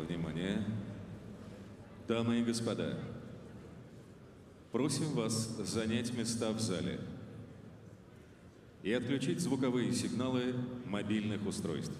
Внимание. Дамы и господа, просим вас занять места в зале и отключить звуковые сигналы мобильных устройств.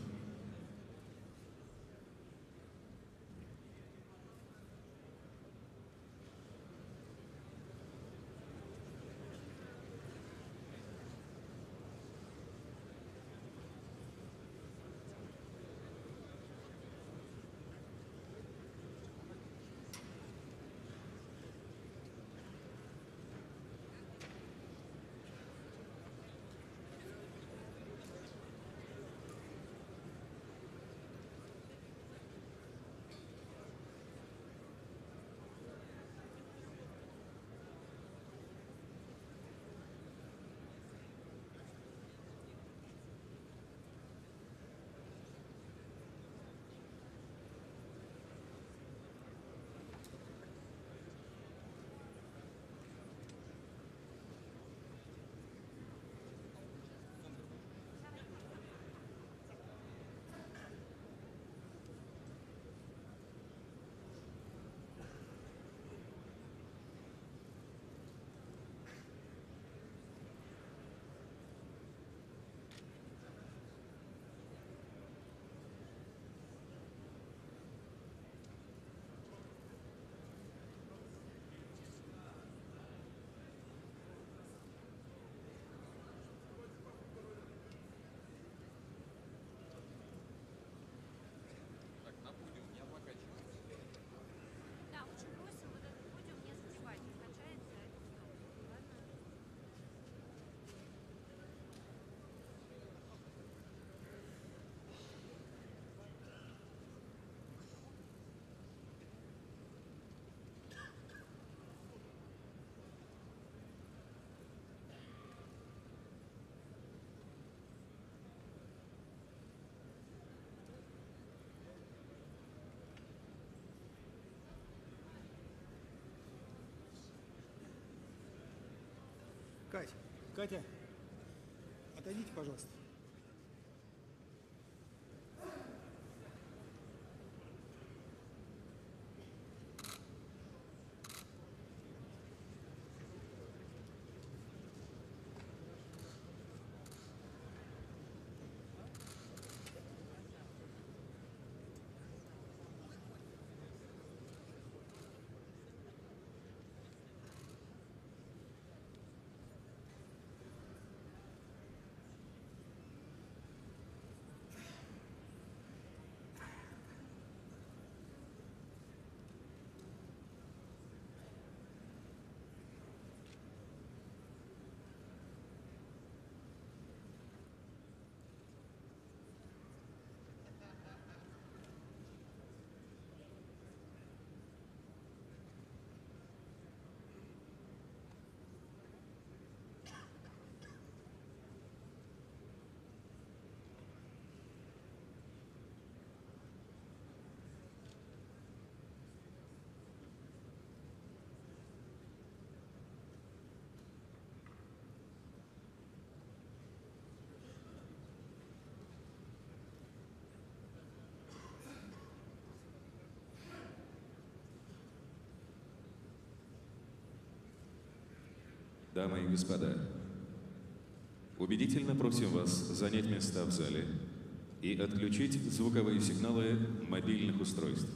Катя, отойдите, пожалуйста. Дамы и господа, убедительно просим вас занять места в зале и отключить звуковые сигналы мобильных устройств.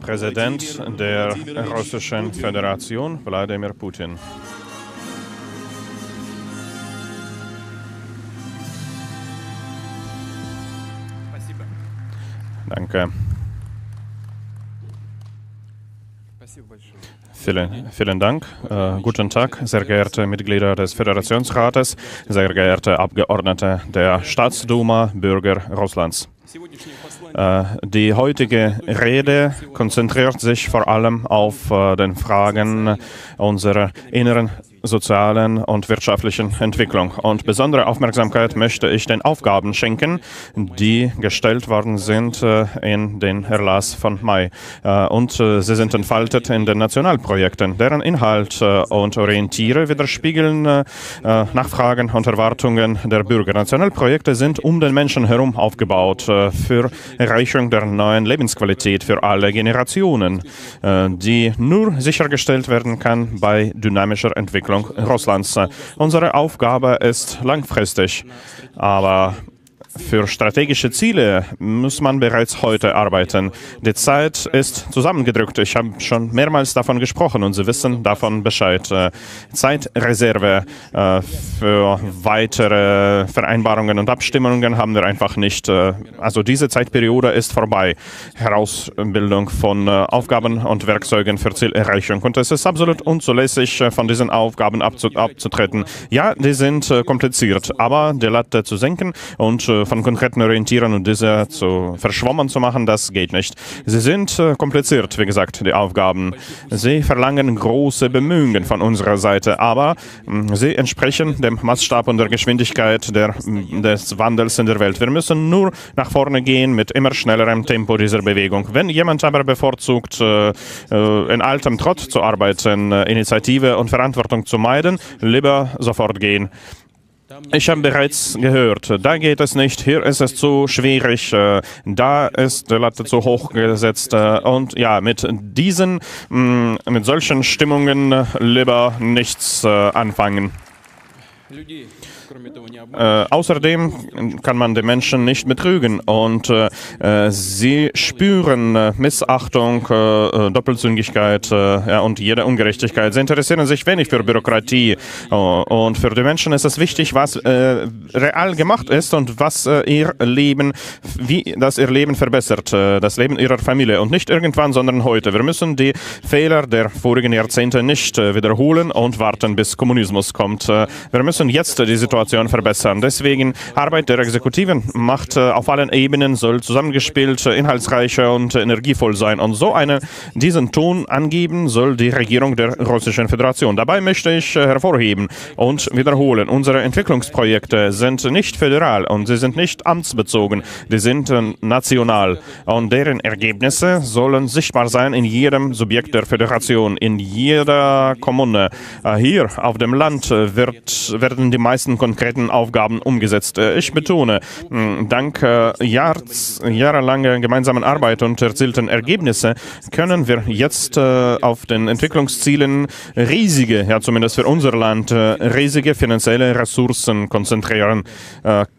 Präsident der Russischen Föderation, Wladimir Putin. Danke. Vielen, vielen Dank. Äh, guten Tag, sehr geehrte Mitglieder des Föderationsrates, sehr geehrte Abgeordnete der Staatsduma, Bürger Russlands. Äh, die heutige Rede konzentriert sich vor allem auf äh, den Fragen unserer inneren sozialen und wirtschaftlichen Entwicklung. Und besondere Aufmerksamkeit möchte ich den Aufgaben schenken, die gestellt worden sind äh, in den Erlass von Mai. Äh, Und äh, sie sind entfaltet in den Nationalprojekten, deren Inhalt und Orientiere widerspiegeln Nachfragen und Erwartungen der Bürger. Nationalprojekte sind um den Menschen herum aufgebaut für Erreichung der neuen Lebensqualität für alle Generationen, die nur sichergestellt werden kann bei dynamischer Entwicklung Russlands. Äh, Unsere Aufgabe ist langfristig, aber für strategische Ziele muss man bereits heute arbeiten. Die Zeit ist zusammengedrückt. Ich habe schon mehrmals davon gesprochen und Sie wissen davon Bescheid. Äh, Zeitreserve äh, für weitere Vereinbarungen und Abstimmungen haben wir einfach nicht. Äh, Also diese Zeitperiode ist vorbei. Herausbildung von Aufgaben und Werkzeugen für Zielerreichung. Und es ist absolut unzulässig, von diesen Aufgaben abzu abzutreten. Ja, die sind kompliziert, aber die Latte zu senken und von konkreten Orientieren und diese zu verschwommen zu machen, das geht nicht. Sie sind äh, kompliziert, wie gesagt, die Aufgaben. Sie verlangen große Bemühungen von unserer Seite, aber mh, sie entsprechen dem Maßstab und der Geschwindigkeit der, mh, des Wandels in der Welt. Wir müssen nur nach vorne gehen mit immer schnellerem Tempo dieser Bewegung. Wenn jemand aber bevorzugt, äh, äh, in altem Trott zu arbeiten, äh, Initiative und Verantwortung zu meiden, lieber sofort gehen. Ich habe bereits gehört, da geht es nicht, hier ist es zu schwierig, äh, da ist die Latte zu hoch gesetzt äh, und ja, mit diesen, mh, mit solchen Stimmungen äh, lieber nichts anfangen. Äh, außerdem kann man die Menschen nicht betrügen und äh, sie spüren äh, Missachtung, äh, äh, Doppelzüngigkeit ja, und jede Ungerechtigkeit. Sie interessieren sich wenig für Bürokratie oh, und für die Menschen ist es wichtig, was real gemacht ist und was ihr Leben, wie das ihr Leben verbessert, das Leben ihrer Familie und nicht irgendwann, sondern heute. Wir müssen die Fehler der vorigen Jahrzehnte nicht wiederholen und warten, bis Kommunismus kommt. wir müssen jetzt die Situation verbessern. Deswegen Arbeit der Exekutiven macht äh, auf allen Ebenen soll zusammengespielt, äh, inhaltsreicher und energievoll sein. Und so eine, diesen Ton angeben soll die Regierung der Russischen Föderation. Dabei möchte ich äh, hervorheben und wiederholen, unsere Entwicklungsprojekte sind nicht föderal und sie sind nicht amtsbezogen, die sind national. Und deren Ergebnisse sollen sichtbar sein in jedem Subjekt der Föderation, in jeder Kommune. Hier auf dem Land wird, werden die meisten konkreten Aufgaben umgesetzt. Äh, Ich betone, mh, dank äh, Jahrs, jahrelanger gemeinsamen Arbeit und erzielten Ergebnisse können wir jetzt äh, auf den Entwicklungszielen riesige, ja zumindest für unser Land, riesige finanzielle Ressourcen konzentrieren.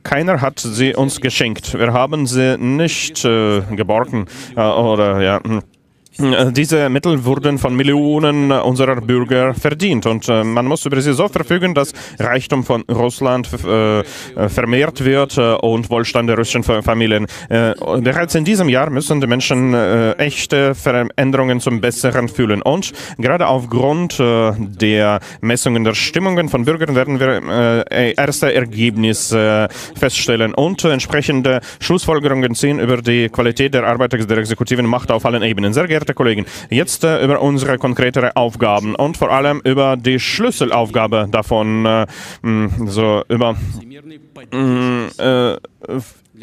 Keiner hat sie uns geschenkt. Wir haben sie nicht geborgen oder ja. Hm. Äh, Diese Mittel wurden von Millionen unserer Bürger verdient und äh, man muss über sie so verfügen, dass Reichtum von Russland äh, vermehrt wird äh, und Wohlstand der russischen Fa- Familien. Bereits in diesem Jahr müssen die Menschen echte Veränderungen zum Besseren fühlen und gerade aufgrund der Messungen der Stimmungen von Bürgern werden wir erste Ergebnisse feststellen und entsprechende Schlussfolgerungen ziehen über die Qualität der Arbeit der exekutiven Macht auf allen Ebenen. Sehr geehrte Kollegen, jetzt äh, über unsere konkretere Aufgaben und vor allem über die Schlüsselaufgabe davon, äh, mh, so über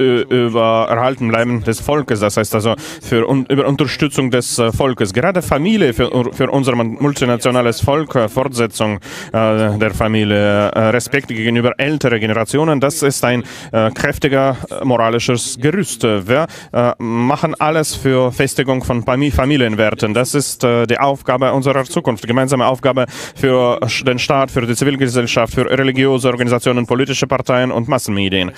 über Erhalten bleiben des Volkes, das heißt also für un, über Unterstützung des äh, Volkes. Gerade Familie für, für unser multinationales Volk, äh, Fortsetzung äh, der Familie, äh, Respekt gegenüber älteren Generationen, das ist ein äh, kräftiger äh, moralisches Gerüst. Wir machen alles für Festigung von Familienwerten. Das ist die Aufgabe unserer Zukunft, gemeinsame Aufgabe für den Staat, für die Zivilgesellschaft, für religiöse Organisationen, politische Parteien und Massenmedien.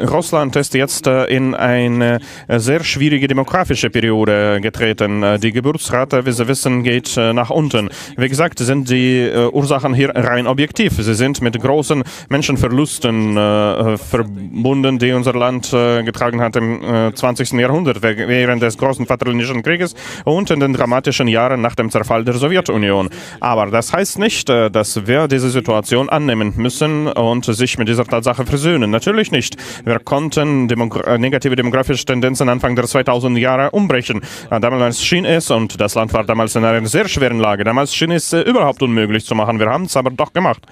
Russland ist ist jetzt äh, in eine äh, sehr schwierige demografische Periode getreten. Äh, Die Geburtsrate, wie Sie wissen, geht nach unten. Wie gesagt, sind die Ursachen hier rein objektiv. Sie sind mit großen Menschenverlusten verbunden, die unser Land getragen hat im äh, 20. Jahrhundert während des großen Vaterländischen Krieges und in den dramatischen Jahren nach dem Zerfall der Sowjetunion. Aber das heißt nicht, dass wir diese Situation annehmen müssen und sich mit dieser Tatsache versöhnen. Natürlich nicht. Wir konnten demogra äh, negative demografische Tendenzen Anfang der 2000 Jahre umbrechen. Äh, Damals schien es, und das Land war damals in einer sehr schweren Lage, damals schien es äh, überhaupt unmöglich zu machen. Wir haben es aber doch gemacht.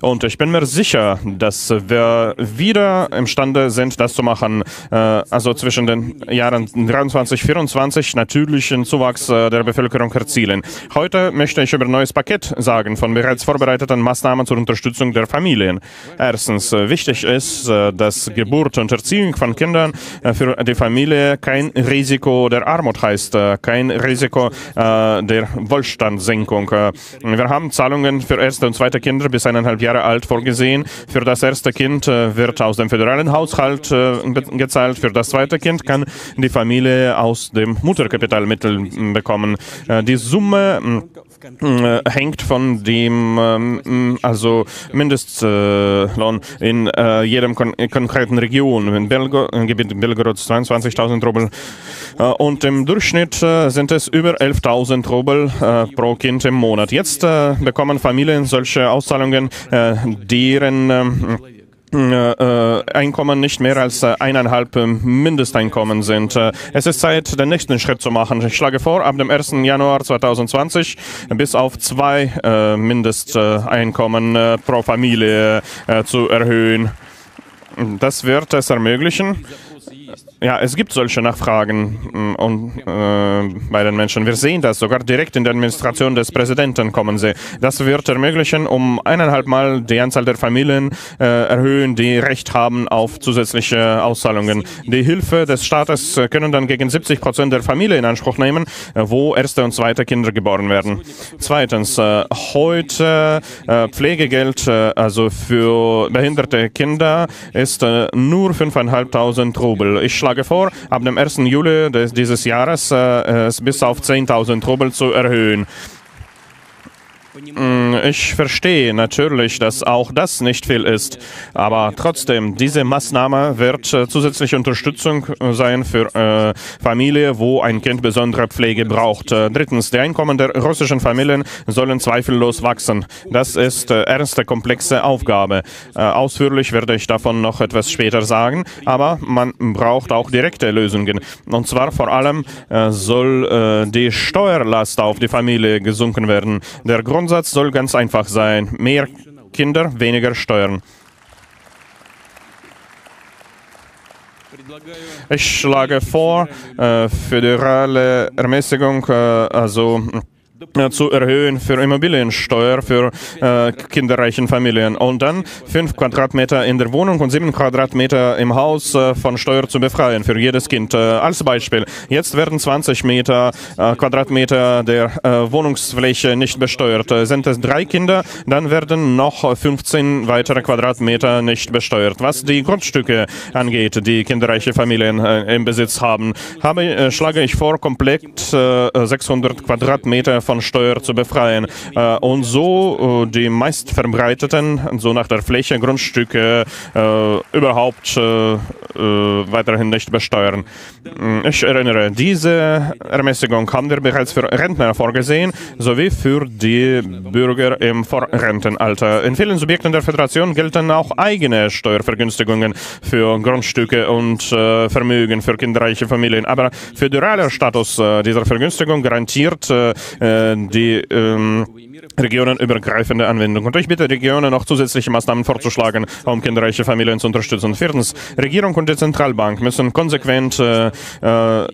Und ich bin mir sicher, dass wir wieder imstande sind, das zu machen. Äh, also zwischen den Jahren 23, 24 natürlichen Zuwachs äh, der Bevölkerung erzielen. Heute möchte ich über ein neues Paket sagen von bereits vorbereiteten Maßnahmen zur Unterstützung der Familien. Erstens, äh, wichtig ist, dass Geburt und Erziehung von Kindern für die Familie kein Risiko der Armut heißt, kein Risiko der Wohlstandssenkung. Wir haben Zahlungen für erste und zweite Kinder bis eineinhalb Jahre alt vorgesehen. Für das erste Kind äh, wird aus dem föderalen Haushalt äh, gezahlt. Für das zweite Kind kann die Familie aus dem Mutterkapitalmittel bekommen. Äh, Die Summe äh, hängt von dem ähm, m, also Mindestlohn in äh, jedem kon konkreten Region. In Belgo im Gebiet Belgorod 22.000 Rubel äh, und im Durchschnitt äh, sind es über 11.000 Rubel äh, pro Kind im Monat. Jetzt äh, bekommen Familien solche Auszahlungen, äh, deren ähm, äh, äh, Einkommen nicht mehr als äh, eineinhalb äh, Mindesteinkommen sind. Äh, Es ist Zeit, den nächsten Schritt zu machen. Ich schlage vor, ab dem 1. Januar 2020 bis auf zwei äh, Mindesteinkommen äh, pro Familie äh, zu erhöhen. Das wird es ermöglichen, ja, es gibt solche Nachfragen mm, und, äh, bei den Menschen. Wir sehen das sogar direkt in der Administration des Präsidenten kommen sie. Das wird ermöglichen, um eineinhalb Mal die Anzahl der Familien äh, erhöhen, die Recht haben auf zusätzliche Auszahlungen. Die Hilfe des Staates äh, können dann gegen 70 Prozent der Familie in Anspruch nehmen, äh, wo erste und zweite Kinder geboren werden. Zweitens, äh, heute äh, Pflegegeld, also für behinderte Kinder, ist nur 5.500 Rubel. Ich schlage vor, ab dem 1. Juli des, dieses Jahres äh, es bis auf 10.000 Rubel zu erhöhen. Mm, Ich verstehe natürlich, dass auch das nicht viel ist, aber trotzdem, diese Maßnahme wird äh, zusätzliche Unterstützung äh, sein für äh, Familie, wo ein Kind besondere Pflege braucht. Äh, drittens, die Einkommen der russischen Familien sollen zweifellos wachsen. Das ist ernste, komplexe Aufgabe. Ausführlich werde ich davon noch etwas später sagen, aber man braucht auch direkte Lösungen. Und zwar vor allem soll die Steuerlast auf die Familie gesunken werden. Der Ansatz soll ganz einfach sein. Mehr Kinder, weniger Steuern. Ich schlage vor, äh, föderale Ermäßigung, äh, also zu erhöhen für Immobiliensteuer für äh, kinderreichen Familien und dann 5 Quadratmeter in der Wohnung und 7 Quadratmeter im Haus äh, von Steuer zu befreien für jedes Kind. Äh, als Beispiel, jetzt werden 20 Meter, äh, Quadratmeter der äh, Wohnungsfläche nicht besteuert. Äh, sind es drei Kinder, dann werden noch 15 weitere Quadratmeter nicht besteuert. Was die Grundstücke angeht, die kinderreiche Familien im Besitz haben, habe, schlage ich vor, komplett äh, 600 Quadratmeter von Steuer zu befreien äh, und so äh, die meistverbreiteten, so nach der Fläche Grundstücke äh, überhaupt weiterhin nicht besteuern. Mm, Ich erinnere, diese Ermäßigung haben wir bereits für Rentner vorgesehen, sowie für die Bürger im Vorrentenalter. In vielen Subjekten der Föderation gelten auch eigene Steuervergünstigungen für Grundstücke und äh, Vermögen für kinderreiche Familien. Aber föderaler Status äh, dieser Vergünstigung garantiert äh, die ähm, regionenübergreifende Anwendung. Und ich bitte Regionen noch zusätzliche Maßnahmen vorzuschlagen, um kinderreiche Familien zu unterstützen. Viertens, Regierung und die Zentralbank müssen konsequent äh, äh,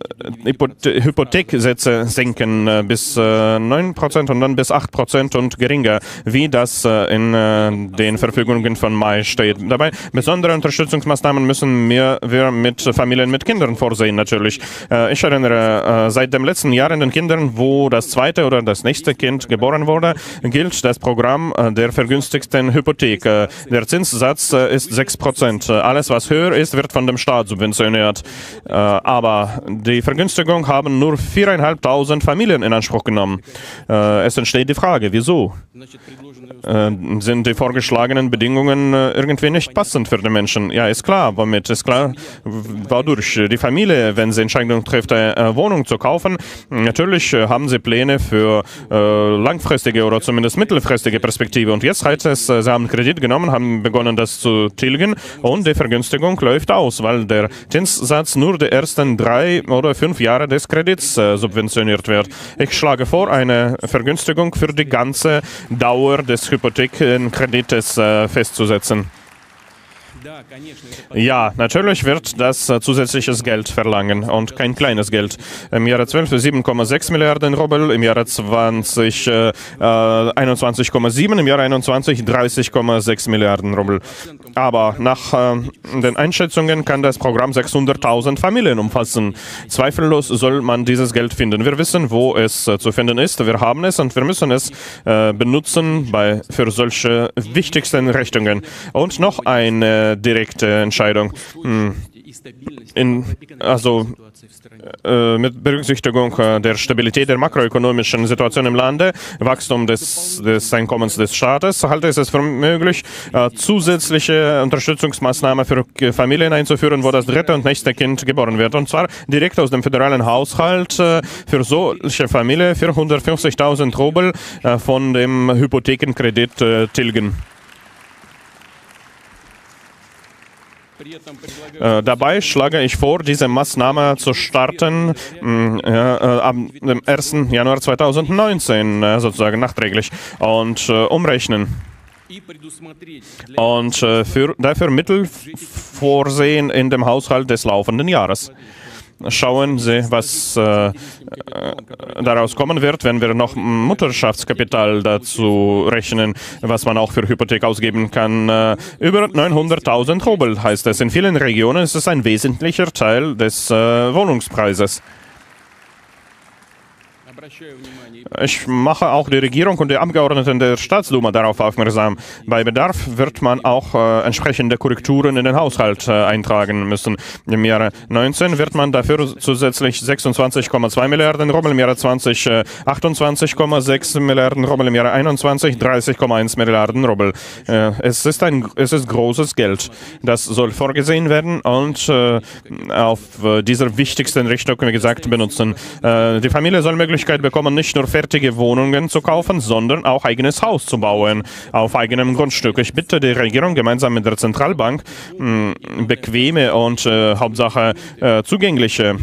Hypothe- Hypotheksätze senken äh, bis äh, 9% und dann bis 8% und geringer, wie das äh, in äh, den Verfügungen von Mai steht. Dabei besondere Unterstützungsmaßnahmen müssen wir, wir mit Familien mit Kindern vorsehen, natürlich. Äh, ich erinnere, äh, seit dem letzten Jahr in den Kindern, wo das zweite oder das nächste Kind geboren wurde, gilt das Programm äh, der vergünstigten Hypothek. Äh, der Zinssatz äh, ist 6%. Alles, was höher ist, wird von dem Staat subventioniert. Aber die Vergünstigung haben nur 4.500 Familien in Anspruch genommen. Es entsteht die Frage, wieso? Sind die vorgeschlagenen Bedingungen irgendwie nicht passend für die Menschen? Ja, ist klar. Womit ist klar, wodurch die Familie, wenn sie Entscheidung trifft, eine Wohnung zu kaufen, natürlich haben sie Pläne für langfristige oder zumindest mittelfristige Perspektive. Und jetzt heißt es, äh, sie haben Kredit genommen, haben begonnen, das zu tilgen und die Vergünstigung läuft aus, weil der Zinssatz nur die ersten drei oder fünf Jahre des Kredits äh, subventioniert wird. Ich schlage vor, eine Vergünstigung für die ganze Dauer des Hypothekenkredites äh, festzusetzen. Ja, natürlich wird das äh, zusätzliches Geld verlangen und kein kleines Geld. Im Jahre 12 7,6 Milliarden Rubel, im Jahre 20 äh, äh 21,7, im Jahre 21 30,6 Milliarden Rubel. Aber nach äh, den Einschätzungen kann das Programm 600.000 Familien umfassen. Zweifellos soll man dieses Geld finden. Wir wissen, wo es äh, zu finden ist. Wir haben es und wir müssen es äh, benutzen bei, für solche wichtigsten Richtungen. Und noch eine direkte Entscheidung. Hm. In, also äh, mit Berücksichtigung äh, der Stabilität der makroökonomischen Situation im Lande, Wachstum des, des Einkommens des Staates, halte ich es für möglich, äh, zusätzliche Unterstützungsmaßnahmen für Familien einzuführen, wo das dritte und nächste Kind geboren wird. Und zwar direkt aus dem föderalen Haushalt äh, für solche Familie 450.000 Rubel äh, von dem Hypothekenkredit äh, tilgen. Äh, dabei schlage ich vor, diese Maßnahme zu starten mm, ja, äh, ab dem 1. Januar 2019, äh, sozusagen nachträglich, und umrechnen und für, dafür Mittel vorsehen in dem Haushalt des laufenden Jahres. Schauen Sie, was äh, äh, daraus kommen wird, wenn wir noch Mutterschaftskapital dazu rechnen, was man auch für Hypothek ausgeben kann. Äh, über 900.000 Rubel heißt es. In vielen Regionen ist es ein wesentlicher Teil des äh, Wohnungspreises. Ich mache auch die Regierung und die Abgeordneten der Staatsduma darauf aufmerksam. Bei Bedarf wird man auch äh, entsprechende Korrekturen in den Haushalt äh, eintragen müssen. Im Jahre 19 wird man dafür zusätzlich 26,2 Milliarden Rummel, im Jahre 20 äh, 28,6 Milliarden Rummel, im Jahre 21 30,1 Milliarden Rummel. Äh, es ist ein es ist großes Geld. Das soll vorgesehen werden und äh, auf äh, dieser wichtigsten Richtung, wie gesagt, benutzen. die Familie soll Möglichkeit bekommen, nicht nur Fäh fertige Wohnungen zu kaufen, sondern auch eigenes Haus zu bauen auf eigenem Grundstück. Ich bitte die Regierung gemeinsam mit der Zentralbank mh, bequeme und äh, Hauptsache äh, zugängliche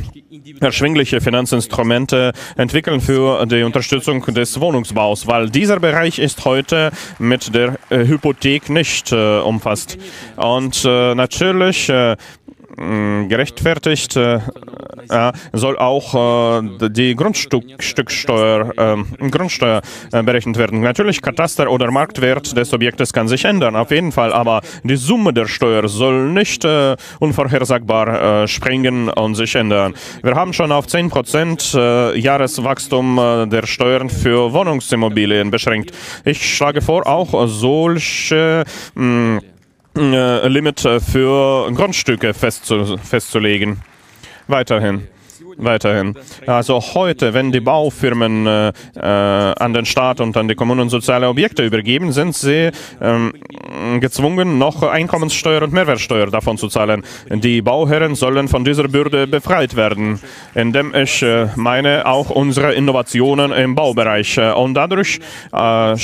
erschwingliche Finanzinstrumente entwickeln für die Unterstützung des Wohnungsbaus, weil dieser Bereich ist heute mit der äh, Hypothek nicht äh, umfasst. Und äh, natürlich äh, gerechtfertigt äh, soll auch äh, die Grundstücksteuer, äh, Grundsteuer berechnet werden. Natürlich, Kataster oder Marktwert des Objektes kann sich ändern, auf jeden Fall, aber die Summe der Steuer soll nicht äh, unvorhersagbar äh, springen und sich ändern. Wir haben schon auf 10% äh, Jahreswachstum äh, der Steuern für Wohnungsimmobilien beschränkt. Ich schlage vor, auch solche mh, äh, Limit äh, für Grundstücke festzu festzulegen. Weiterhin. Weiterhin. Also heute, wenn die Baufirmen äh, äh, an den Staat und an die Kommunen soziale Objekte übergeben, sind sie ähm, gezwungen, noch Einkommenssteuer und Mehrwertsteuer davon zu zahlen. Die Bauherren sollen von dieser Bürde befreit werden, indem ich äh, meine auch unsere Innovationen im Baubereich äh, und dadurch äh,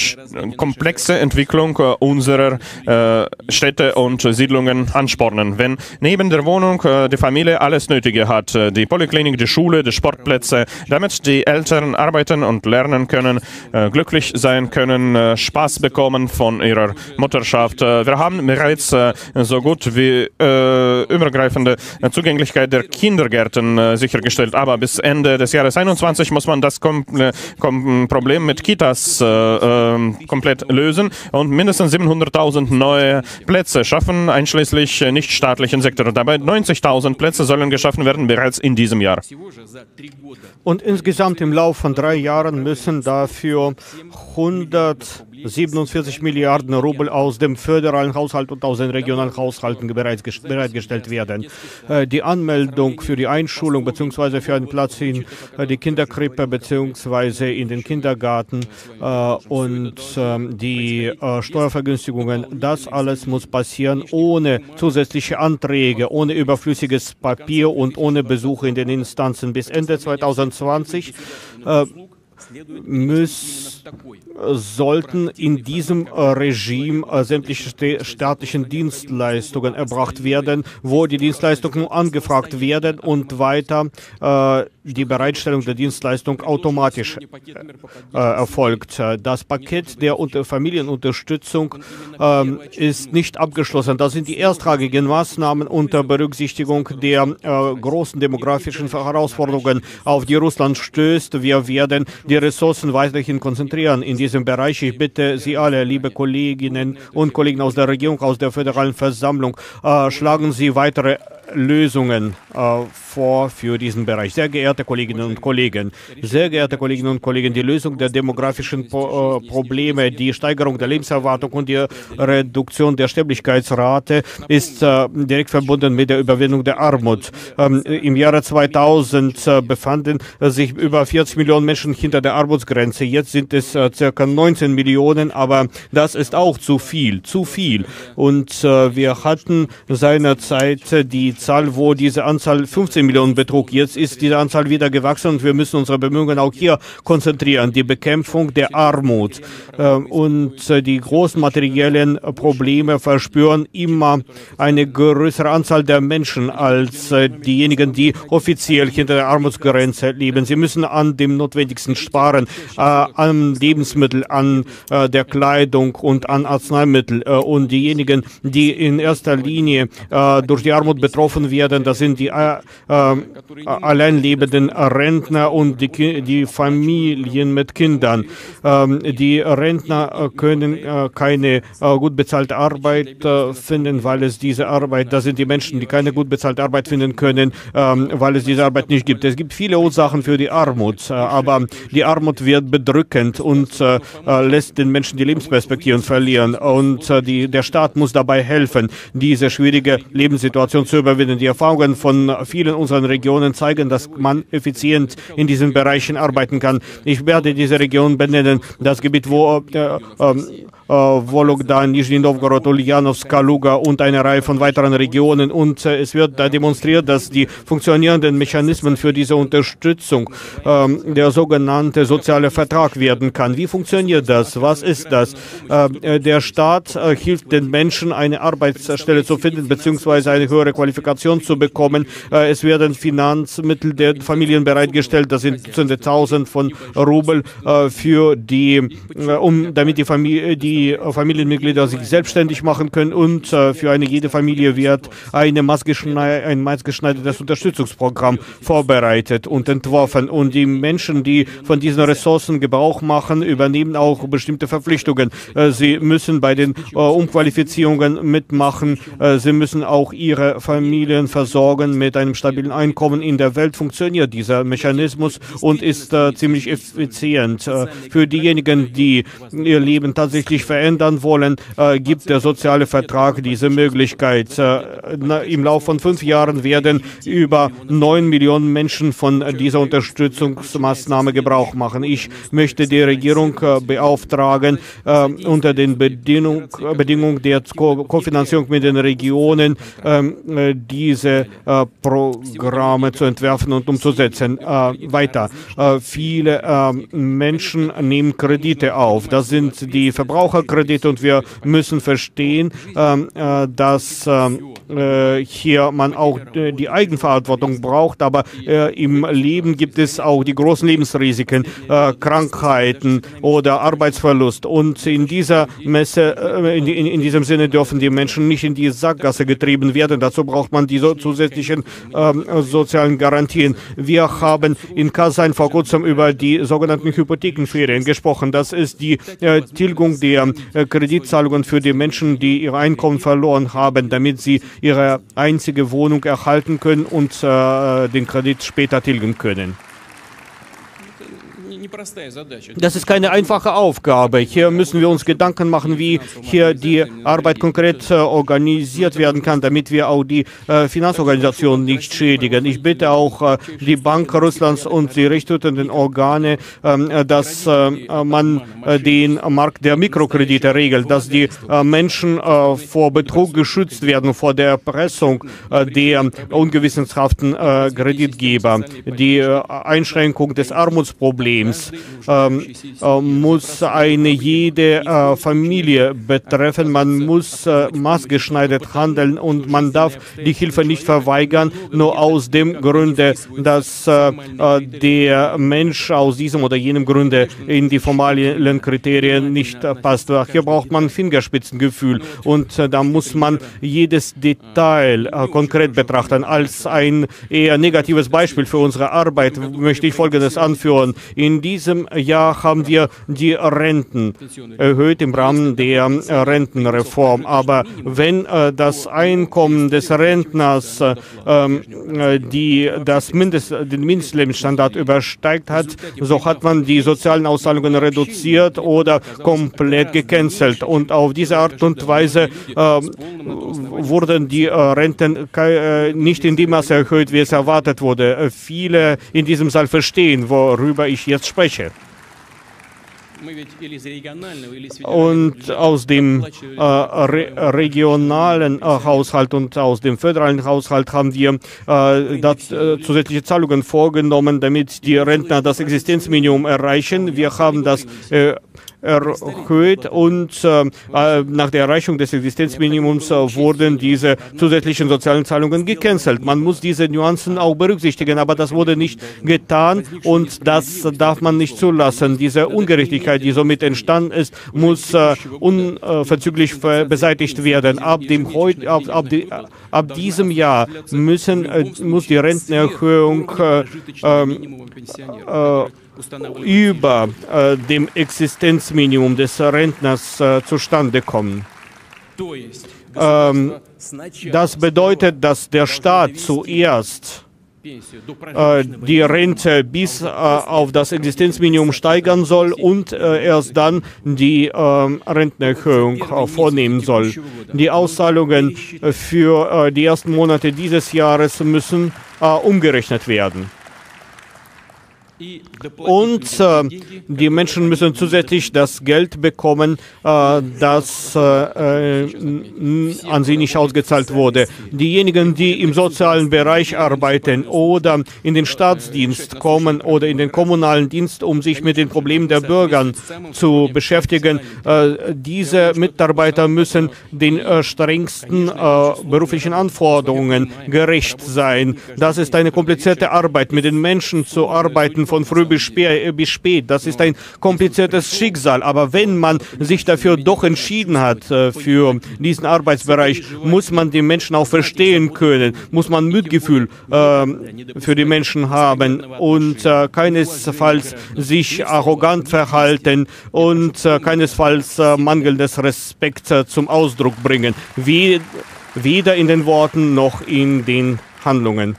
komplexe Entwicklung äh, unserer äh, Städte und Siedlungen anspornen. Wenn neben der Wohnung äh, die Familie alles Nötige hat, äh, die Polyklinik, die Schule, die Sportplätze, damit die Eltern arbeiten und lernen können, äh, glücklich sein können, äh, Spaß bekommen von ihrer Mutterschaft. Äh, wir haben bereits so gut wie übergreifende Zugänglichkeit der Kindergärten sichergestellt, aber bis Ende des Jahres 21 muss man das Problem mit Kitas äh, ähm, komplett lösen und mindestens 700.000 neue Plätze schaffen, einschließlich nichtstaatlichen Sektor. Dabei 90.000 Plätze sollen geschaffen werden bereits in diesem Jahr. Und insgesamt im Laufe von drei Jahren müssen dafür 100 147 Milliarden Rubel aus dem föderalen Haushalt und aus den regionalen Haushalten bereitgestellt werden. Äh, Die Anmeldung für die Einschulung bzw. für einen Platz in äh, die Kinderkrippe bzw. in den Kindergarten äh, und ähm, die Steuervergünstigungen, das alles muss passieren ohne zusätzliche Anträge, ohne überflüssiges Papier und ohne Besuche in den Instanzen. Bis Ende 2020 muss, sollten in diesem äh, Regime äh, sämtliche sta- staatlichen Dienstleistungen erbracht werden, wo die Dienstleistungen angefragt werden und weiter äh, die Bereitstellung der Dienstleistung automatisch äh, erfolgt. Äh, Das Paket der Unter Familienunterstützung ähm, ist nicht abgeschlossen. Das sind die erstrangigen Maßnahmen unter Berücksichtigung der äh, großen demografischen Herausforderungen, auf die Russland stößt. Wir werden die Ressourcen weiterhin konzentrieren in diesem Bereich. Ich bitte Sie alle, liebe Kolleginnen und Kollegen aus der Regierung, aus der föderalen Versammlung, äh, schlagen Sie weitere Lösungen äh, vor für diesen Bereich. Sehr geehrte Kolleginnen und Kollegen, sehr geehrte Kolleginnen und Kollegen, die Lösung der demografischen po äh, Probleme, die Steigerung der Lebenserwartung und die Reduktion der Sterblichkeitsrate ist äh, direkt verbunden mit der Überwindung der Armut. Ähm, Im Jahre 2000 äh, befanden sich über 40 Millionen Menschen hinter der Armutsgrenze. Jetzt sind es äh, circa 19 Millionen, aber das ist auch zu viel, zu viel. Und äh, wir hatten seinerzeit äh, Zahl, wo diese Anzahl 15 Millionen betrug. Jetzt ist diese Anzahl wieder gewachsen und wir müssen unsere Bemühungen auch hier konzentrieren. Die Bekämpfung der Armut äh, und äh, die großen materiellen Probleme verspüren immer eine größere Anzahl der Menschen als äh, diejenigen, die offiziell hinter der Armutsgrenze leben. Sie müssen an dem Notwendigsten sparen, an Lebensmittel, an der Kleidung und an Arzneimittel. Äh, und diejenigen, die in erster Linie durch die Armut betroffen werden, das sind die äh, äh, allein lebenden Rentner und die, die Familien mit Kindern. Ähm, die Rentner äh, können äh, keine äh, gut bezahlte Arbeit äh, finden, weil es diese Arbeit, das sind die Menschen, die keine gut bezahlte Arbeit finden können, ähm, weil es diese Arbeit nicht gibt. Es gibt viele Ursachen für die Armut, aber die Armut wird bedrückend und lässt den Menschen die Lebensperspektiven verlieren. Und die, der Staat muss dabei helfen, diese schwierige Lebenssituation zu überwinden. Die Erfahrungen von vielen unseren Regionen zeigen, dass man effizient in diesen Bereichen arbeiten kann. Ich werde diese Region benennen, das Gebiet, wo äh, äh, Vologda, Nizhny Novgorod, Ulyanovsk, Kaluga und eine Reihe von weiteren Regionen. Und äh, es wird da demonstriert, dass die funktionierenden Mechanismen für diese Unterstützung ähm, der sogenannte soziale Vertrag werden kann. Wie funktioniert das? Was ist das? Äh, der Staat äh, hilft den Menschen, eine Arbeitsstelle zu finden bzw. eine höhere Qualifikation zu bekommen. Äh, es werden Finanzmittel der Familien bereitgestellt. Das sind Dutzende Tausend von Rubel äh, für die, äh, um damit die, Familie, die äh, Familienmitglieder sich selbstständig machen können und äh, für eine jede Familie wird eine maßgeschnei ein maßgeschneidertes Unterstützungsprogramm vorbereitet und entworfen. Und die Menschen, die von diesen Ressourcen Gebrauch machen, übernehmen auch bestimmte Verpflichtungen. Äh, sie müssen bei den Umqualifizierungen mitmachen. Sie müssen auch ihre Familien versorgen mit einem stabilen Einkommen. In der Welt funktioniert dieser Mechanismus und ist ziemlich effizient. Für diejenigen, die ihr Leben tatsächlich verändern wollen, äh, gibt der soziale Vertrag diese Möglichkeit. Äh, Im Laufe von fünf Jahren werden über neun Millionen Menschen von dieser Unterstützungsmaßnahme Gebrauch machen. Ich möchte die Regierung äh, beauftragen, unter den Bedingung, Bedingungen der Ko Kofinanzierung mit den Regionen ähm, äh, diese Programme zu entwerfen und umzusetzen. Weiter. Viele Menschen nehmen Kredite auf. Das sind die Verbraucherkredite und wir müssen verstehen, ähm, äh, dass ähm, äh, hier man auch äh, die Eigenverantwortung braucht, aber im Leben gibt es auch die großen Lebensrisiken, Krankheiten oder Arbeitsverlust. Und in dieser Messe, in, in, in diesem Sinne dürfen die Menschen nicht in die Sackgasse getrieben werden. Dazu braucht man die so zusätzlichen ähm, sozialen Garantien. Wir haben in Kasan vor kurzem über die sogenannten Hypothekenferien gesprochen. Das ist die Tilgung der äh, Kreditzahlungen für die Menschen, die ihr Einkommen verloren haben, damit sie ihre einzige Wohnung erhalten können und äh, den Kredit später tilgen können. Das ist keine einfache Aufgabe. Hier müssen wir uns Gedanken machen, wie hier die Arbeit konkret äh, organisiert werden kann, damit wir auch die äh, Finanzorganisationen nicht schädigen. Ich bitte auch äh, die Bank Russlands und die richtenden Organe, ähm, dass man den Markt der Mikrokredite regelt, dass die Menschen vor Betrug geschützt werden, vor der Erpressung der ungewissenshaften Kreditgeber, die Einschränkung des Armutsproblems, ähm, äh, muss eine jede äh, Familie betreffen. Man muss äh, maßgeschneidert handeln und man darf die Hilfe nicht verweigern, nur aus dem Grunde, dass der Mensch aus diesem oder jenem Grunde in die formalen Kriterien nicht passt. Hier braucht man Fingerspitzengefühl und da muss man jedes Detail konkret betrachten. Als ein eher negatives Beispiel für unsere Arbeit möchte ich Folgendes anführen. In diesem Jahr haben wir die Renten erhöht im Rahmen der Rentenreform. Aber wenn äh, das Einkommen des Rentners äh, ähm, äh, die, das Mindest, den Mindestlebensstandard übersteigt hat, so hat man die sozialen Auszahlungen reduziert oder komplett gecancelt. Und auf diese Art und Weise äh, wurden die äh, Renten nicht in dem Maße erhöht, wie es erwartet wurde. Viele in diesem Saal verstehen, worüber ich jetzt spreche. Schwäche. Und aus dem äh, re regionalen äh, Haushalt und aus dem föderalen Haushalt haben wir äh, das, zusätzliche Zahlungen vorgenommen, damit die Rentner das Existenzminimum erreichen. Wir haben das erhöht und äh, äh, nach der Erreichung des Existenzminimums äh, wurden diese zusätzlichen sozialen Zahlungen gecancelt. Man muss diese Nuancen auch berücksichtigen, aber das wurde nicht getan und das darf man nicht zulassen. Diese Ungerechtigkeit, die somit entstanden ist, muss äh, unverzüglich ver- beseitigt werden. Ab, dem heut, ab, ab, die, ab diesem Jahr müssen, äh, muss die Rentenerhöhung äh, ähm, äh, über äh, dem Existenzminimum des Rentners äh, zustande kommen. Ähm, das bedeutet, dass der Staat zuerst äh, die Rente bis äh, auf das Existenzminimum steigern soll und äh, erst dann die ähm, Rentenerhöhung äh, vornehmen soll. Die Auszahlungen für äh, die ersten Monate dieses Jahres müssen umgerechnet werden. Und äh, die Menschen müssen zusätzlich das Geld bekommen, äh, das äh, äh, an sie nicht ausgezahlt wurde. Diejenigen, die im sozialen Bereich arbeiten oder in den Staatsdienst kommen oder in den kommunalen Dienst, um sich mit den Problemen der Bürger zu beschäftigen, äh, diese Mitarbeiter müssen den äh, strengsten beruflichen Anforderungen gerecht sein. Das ist eine komplizierte Arbeit, mit den Menschen zu arbeiten von früh äh, bis spät. Das ist ein kompliziertes Schicksal. Aber wenn man sich dafür doch entschieden hat, äh, für diesen Arbeitsbereich, muss man die Menschen auch verstehen können, muss man Mitgefühl äh, für die Menschen haben und äh, keinesfalls sich arrogant verhalten und keinesfalls mangelndes Respekt zum Ausdruck bringen. Wie, weder in den Worten noch in den Handlungen.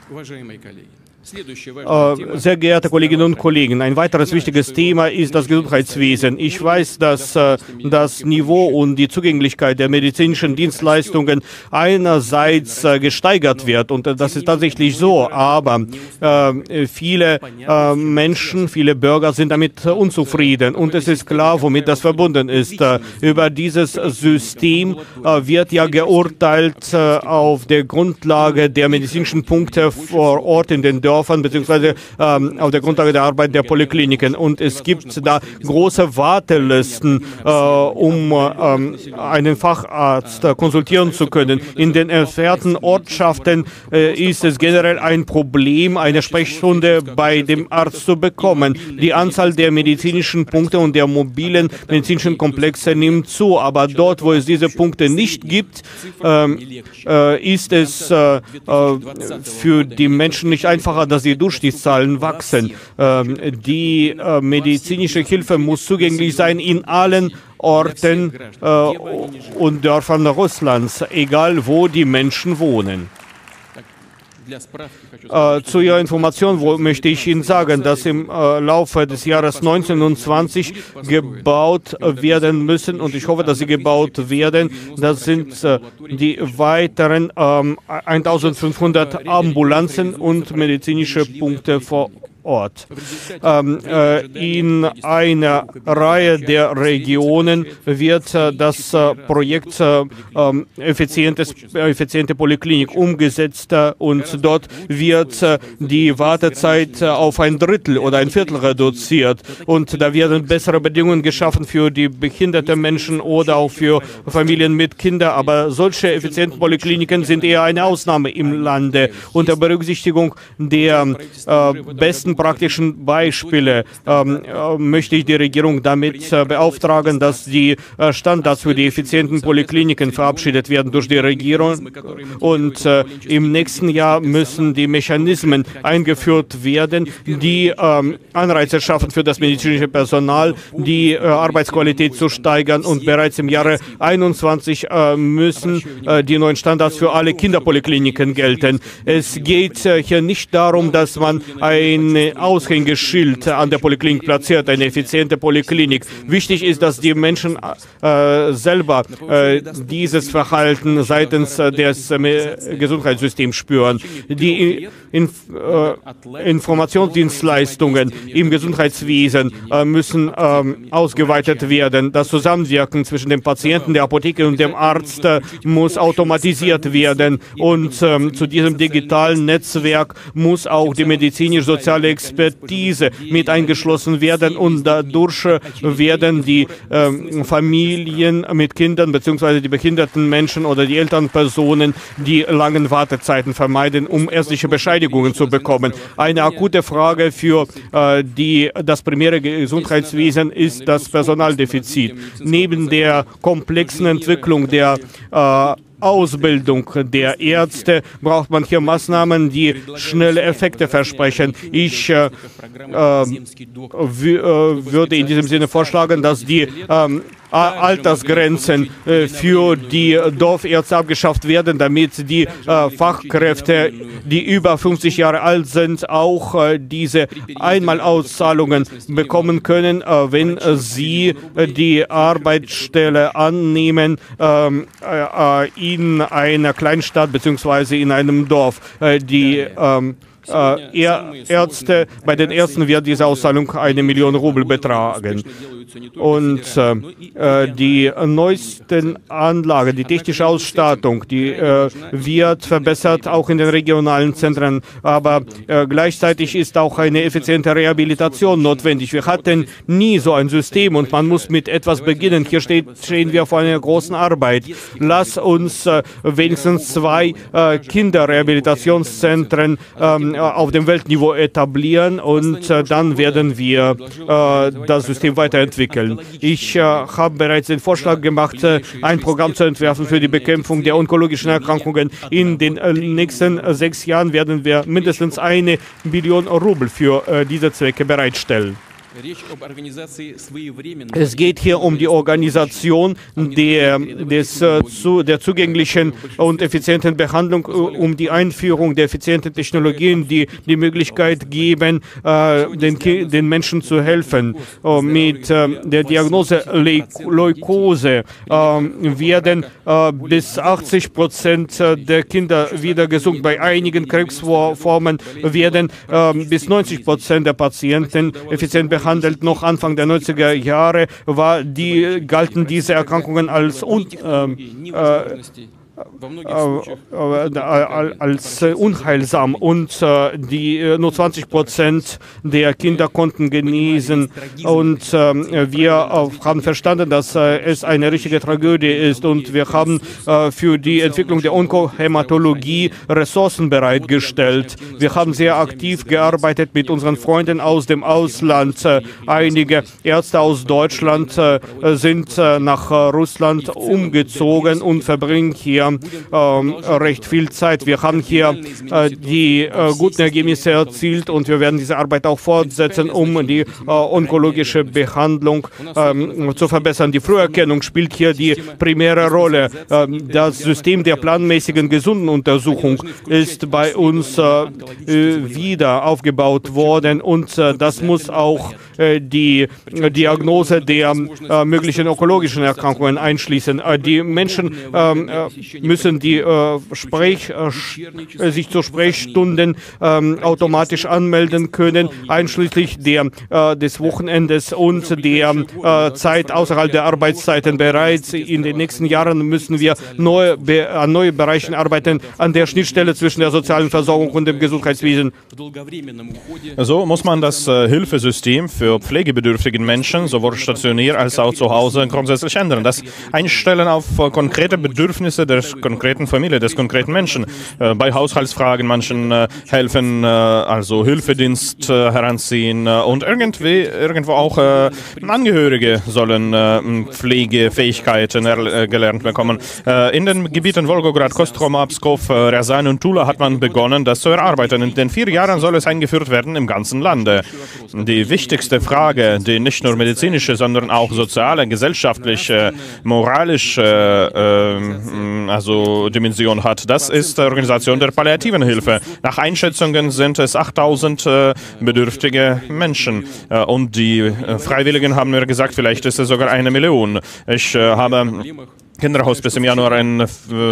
Э, sehr geehrte Kolleginnen und Kollegen, ein weiteres wichtiges Thema ist das Gesundheitswesen. Ich weiß, dass äh, das Niveau und die Zugänglichkeit der medizinischen Dienstleistungen einerseits äh, gesteigert wird. Und äh, das ist tatsächlich so, aber viele Menschen, viele Bürger sind damit unzufrieden. Und es ist klar, womit das verbunden ist. Über dieses System wird ja geurteilt auf der Grundlage der medizinischen Punkte vor Ort in den Dörfern beziehungsweise ähm, auf der Grundlage der Arbeit der Polykliniken und es gibt da große Wartelisten, äh, um ähm, einen Facharzt äh, konsultieren zu können. In den entfernten Ortschaften äh, ist es generell ein Problem, eine Sprechstunde bei dem Arzt zu bekommen. Die Anzahl der medizinischen Punkte und der mobilen medizinischen Komplexe nimmt zu, aber dort, wo es diese Punkte nicht gibt, ähm, äh, ist es äh, äh, für die Menschen nicht einfacher, Dass die Durchschnittszahlen wachsen. Ähm, die äh, medizinische Hilfe muss zugänglich sein in allen Orten äh, und Dörfern Russlands, egal wo die Menschen wohnen. Äh, zu Ihrer Information wo, möchte ich Ihnen sagen, dass im äh, Laufe des Jahres 1920 gebaut werden müssen und ich hoffe, dass sie gebaut werden. Das sind äh, die weiteren ähm, 1500 Ambulanzen und medizinische Punkte vor Ort. Ähm, äh, in einer Reihe der Regionen wird äh, das äh, Projekt äh, ähm, effiziente Poliklinik umgesetzt und dort wird die Wartezeit auf ein Drittel oder ein Viertel reduziert. Und da werden bessere Bedingungen geschaffen für die behinderten Menschen oder auch für Familien mit Kindern, aber solche effizienten Polikliniken sind eher eine Ausnahme im Lande. Unter Berücksichtigung der besten praktischen Beispiele ähm, äh, möchte ich die Regierung damit äh, beauftragen, dass die äh, Standards für die effizienten Polikliniken verabschiedet werden durch die Regierung und äh, im nächsten Jahr müssen die Mechanismen eingeführt werden, die ähm, Anreize schaffen für das medizinische Personal, die äh, Arbeitsqualität zu steigern und bereits im Jahre 21 äh, müssen die neuen Standards für alle Kinderpolikliniken gelten. Es geht hier nicht darum, dass man ein an der Poliklinik platziert, eine effiziente Poliklinik. Wichtig ist, dass die Menschen äh, selber äh, dieses Verhalten seitens äh, des äh, Gesundheitssystems spüren. Die Inf äh, Informationsdienstleistungen im Gesundheitswesen müssen ähm, ausgeweitet werden. Das Zusammenwirken zwischen dem Patienten, der Apotheke und dem Arzt muss automatisiert werden. Und ähm, zu diesem digitalen Netzwerk muss auch die medizinisch-soziale Expertise mit eingeschlossen werden. Und dadurch werden die ähm, Familien mit Kindern bzw. die behinderten Menschen oder die Elternpersonen die langen Wartezeiten vermeiden, um ärztliche Bescheinigungen zu bekommen. Eine akute Frage für äh, die, das primäre Gesundheitswesen ist das Personaldefizit. Neben der komplexen Entwicklung der äh, Ausbildung der Ärzte braucht man hier Maßnahmen, die schnelle Effekte versprechen. Ich äh, äh, äh, würde in diesem Sinne vorschlagen, dass die ähm, Altersgrenzen äh, für die Dorfärzte abgeschafft werden, damit die äh, Fachkräfte, die über 50 Jahre alt sind, auch äh, diese Einmalauszahlungen bekommen können, äh, wenn sie die Arbeitsstelle annehmen ähm, äh, äh, in einer Kleinstadt bzw. in einem Dorf. Äh, die ähm, äh, Är- Ärzte, bei den Ärzten wird diese Auszahlung eine Million Rubel betragen. Und äh, äh, die neuesten Anlagen, die technische Ausstattung, die äh, wird verbessert, auch in den regionalen Zentren. Aber äh, gleichzeitig ist auch eine effiziente Rehabilitation notwendig. Wir hatten nie so ein System und man muss mit etwas beginnen. Hier steht, stehen wir vor einer großen Arbeit. Lass uns äh, wenigstens zwei äh, Kinderrehabilitationszentren ähm, auf dem Weltniveau etablieren und äh, dann werden wir äh, das System weiterentwickeln. Ich äh, habe bereits den Vorschlag gemacht, äh, ein Programm zu entwerfen für die Bekämpfung der onkologischen Erkrankungen. In den äh, nächsten äh, sechs Jahren werden wir mindestens eine Billion Rubel für äh, diese Zwecke bereitstellen. Es geht hier um die Organisation der, des, äh, der zugänglichen und effizienten Behandlung, äh, um die Einführung der effizienten Technologien, die die Möglichkeit geben, äh, den, den Menschen zu helfen. Mit der Diagnose Leukose werden bis 80 Prozent der Kinder wieder gesund. Bei einigen Krebsformen werden bis 90 Prozent der Patienten effizient behandelt behandelt. Noch Anfang der 90er Jahre war die, galten diese Erkrankungen als un, ähm, äh, äh, als äh, unheilsam und äh, die äh, nur 20 Prozent der Kinder konnten genießen und ähm, wir äh, haben verstanden, dass äh, es eine richtige Tragödie ist und wir haben äh, für die Entwicklung der Onkohämatologie Ressourcen bereitgestellt. Wir haben sehr aktiv gearbeitet mit unseren Freunden aus dem Ausland. Äh, einige Ärzte aus Deutschland äh, sind äh, nach äh, Russland umgezogen und verbringen hier wir ähm, recht viel Zeit. Wir haben hier äh, die äh, guten Ergebnisse erzielt und wir werden diese Arbeit auch fortsetzen, um die äh, onkologische Behandlung ähm, zu verbessern. Die Früherkennung spielt hier die primäre Rolle. Ähm, das System der planmäßigen Gesundenuntersuchung ist bei uns wieder aufgebaut worden und das muss auch die Diagnose der möglichen onkologischen Erkrankungen einschließen. Die Menschen müssen die Sprech, sich zu Sprechstunden ähm, automatisch anmelden können, einschließlich der, des Wochenendes und der Zeit außerhalb der Arbeitszeiten. Bereits in den nächsten Jahren müssen wir neue, an neuen Bereichen arbeiten, an der Schnittstelle zwischen der sozialen Versorgung und dem Gesundheitswesen. So muss man das Hilfesystem für pflegebedürftigen Menschen, sowohl stationär als auch zu Hause, grundsätzlich ändern. Das Einstellen auf konkrete Bedürfnisse der konkreten Familie, des konkreten Menschen. Bei Haushaltsfragen manchen helfen, also Hilfedienst heranziehen und irgendwie, irgendwo auch Angehörige sollen Pflegefähigkeiten gelernt bekommen. In den Gebieten Volgograd, Kostroma, Pskov, Ryazan und Tula hat man begonnen, das zu erarbeiten. In den vier Jahren soll es eingeführt werden im ganzen Lande. Die wichtigste Frage, die nicht nur medizinische, sondern auch soziale, gesellschaftliche, moralische äh, also Dimension hat, das ist die Organisation der palliativen Hilfe. Nach Einschätzungen sind es 8000 äh, bedürftige Menschen äh, und die Freiwilligen haben mir gesagt, vielleicht ist es sogar eine Million. Ich habe Kinderhaus bis im Januar in äh,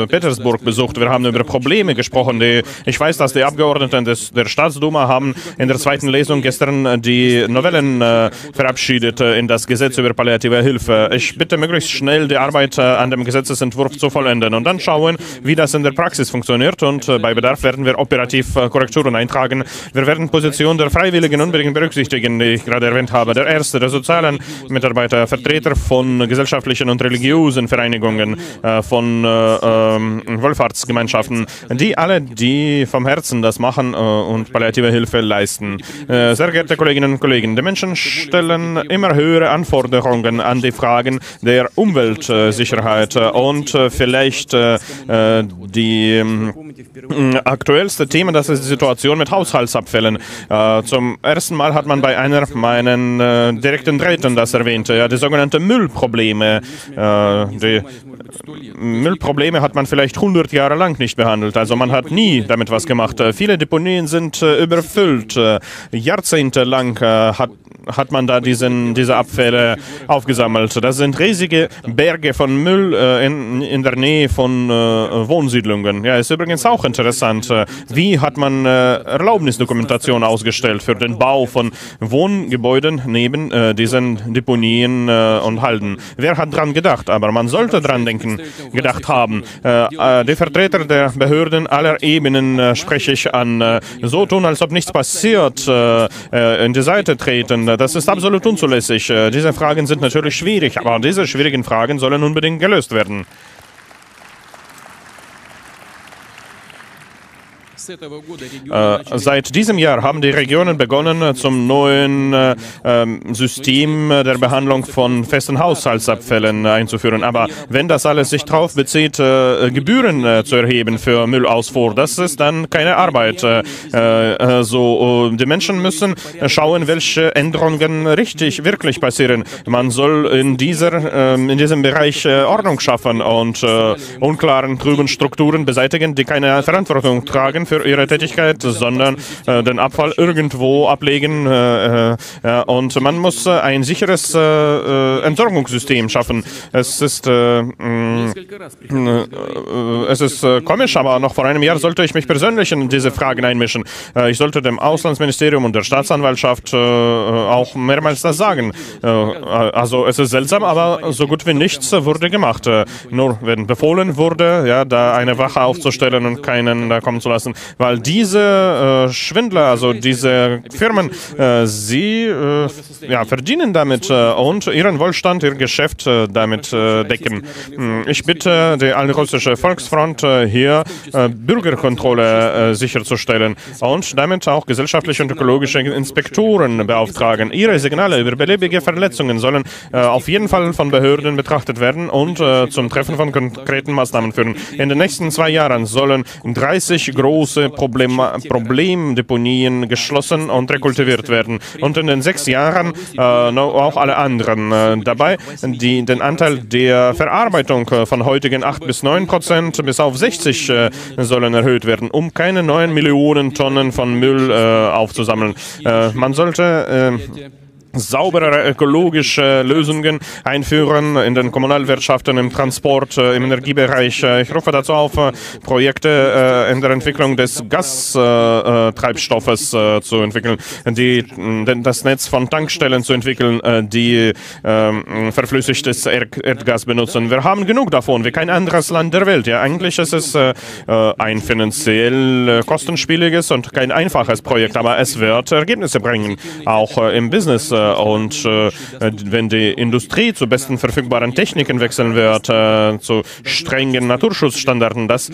Petersburg besucht. Wir haben über Probleme gesprochen. Die, ich weiß, dass die Abgeordneten des, der Staatsduma haben in der zweiten Lesung gestern die Novellen äh, verabschiedet äh, in das Gesetz über palliative Hilfe. Ich bitte möglichst schnell die Arbeit äh, an dem Gesetzesentwurf zu vollenden und dann schauen, wie das in der Praxis funktioniert und äh, bei Bedarf werden wir operativ äh, Korrekturen eintragen. Wir werden Position der Freiwilligen unbedingt berücksichtigen, die ich gerade erwähnt habe. Der erste, der sozialen Mitarbeiter, Vertreter von gesellschaftlichen und religiösen Vereinigungen, Vereinigungen, äh, von äh, ähm, Wohlfahrtsgemeinschaften, die alle, die vom Herzen das machen äh, und palliative Hilfe leisten. Sehr geehrte Kolleginnen und Kollegen, die Menschen stellen immer höhere Anforderungen an die Fragen der Umweltsicherheit und vielleicht die aktuellste Thema, das ist die Situation mit Haushaltsabfällen. zum ersten Mal hat man bei einer meiner direkten Drähten das erwähnt, ja, die sogenannten Müllprobleme, die Müllprobleme hat man vielleicht 100 Jahre lang nicht behandelt. Also man hat nie damit was gemacht. Viele Deponien sind äh, überfüllt. Äh, jahrzehntelang äh, hat hat man da diesen, diese Abfälle aufgesammelt. Das sind riesige Berge von Müll äh, in, in der Nähe von äh, Wohnsiedlungen. Ja, ist übrigens auch interessant. Äh, wie hat man äh, Erlaubnisdokumentation ausgestellt für den Bau von Wohngebäuden neben äh, diesen Deponien äh, und Halden? Wer hat dran gedacht? Aber man sollte dran denken, gedacht haben. die Vertreter der Behörden aller Ebenen spreche ich an. so tun, als ob nichts passiert, in die Seite treten das ist absolut unzulässig. Äh, diese Fragen sind natürlich schwierig, aber diese schwierigen Fragen sollen unbedingt gelöst werden. Seit diesem Jahr haben die Regionen begonnen, äh, zum neuen äh, ähm, System der Behandlung von festen Haushaltsabfällen einzuführen. Aber wenn das alles sich darauf bezieht, Gebühren zu erheben für Müllausfuhr, das ist dann keine Arbeit. so, die Menschen müssen schauen, welche Änderungen richtig, wirklich passieren. Man soll in, dieser, ähm, in diesem Bereich Ordnung schaffen und unklaren, trüben Strukturen beseitigen, die keine Verantwortung tragen für ihre Tätigkeit, sondern äh, den Abfall irgendwo ablegen. Äh, äh und man muss äh, ein sicheres äh, Entsorgungssystem schaffen. Es ist, mm, es ist komisch, aber noch vor einem Jahr sollte ich mich persönlich in diese Fragen einmischen. ich sollte dem Auslandsministerium und der Staatsanwaltschaft auch mehrmals das sagen. also es ist seltsam, aber so gut wie nichts wurde gemacht. nur wenn befohlen wurde, ja, da eine Wache aufzustellen und keinen da kommen zu lassen, weil diese äh, Schwindler, also diese Firmen, äh, sie äh, ja, verdienen damit äh, und ihren Wohlstand, ihr Geschäft äh, damit äh, decken. Hm, Ich bitte die allrussische Volksfront hier Bürgerkontrolle sicherzustellen und damit auch gesellschaftliche und ökologische Inspektoren beauftragen. Ihre Signale über beliebige Verletzungen sollen auf jeden Fall von Behörden betrachtet werden und zum Treffen von konkreten Maßnahmen führen. In den nächsten zwei Jahren sollen 30 große Problem Problemdeponien geschlossen und rekultiviert werden. Und in den sechs Jahren äh, auch alle anderen. Äh, dabei die, den Anteil der Verarbeitung von heutigen 8 bis 9 Prozent bis auf 60 äh, sollen erhöht werden, um keine neuen Millionen Tonnen von Müll äh, aufzusammeln. Äh, man sollte äh, sauberere ökologische Lösungen einführen in den Kommunalwirtschaften, im Transport, äh, im Energiebereich. Äh, Ich rufe dazu auf, äh, Projekte in der Entwicklung des Gastreibstoffes zu entwickeln, die, das Netz von Tankstellen zu entwickeln, die ähm, verflüssigtes Erd Erdgas benutzen. Wir haben genug davon, wie kein anderes Land der Welt. Ja, eigentlich ist es ein finanziell kostenspieliges und kein einfaches Projekt, aber es wird Ergebnisse bringen, auch im Business. Äh, und äh, wenn die Industrie zu besten verfügbaren Techniken wechseln wird, äh, zu strengen Naturschutzstandards, das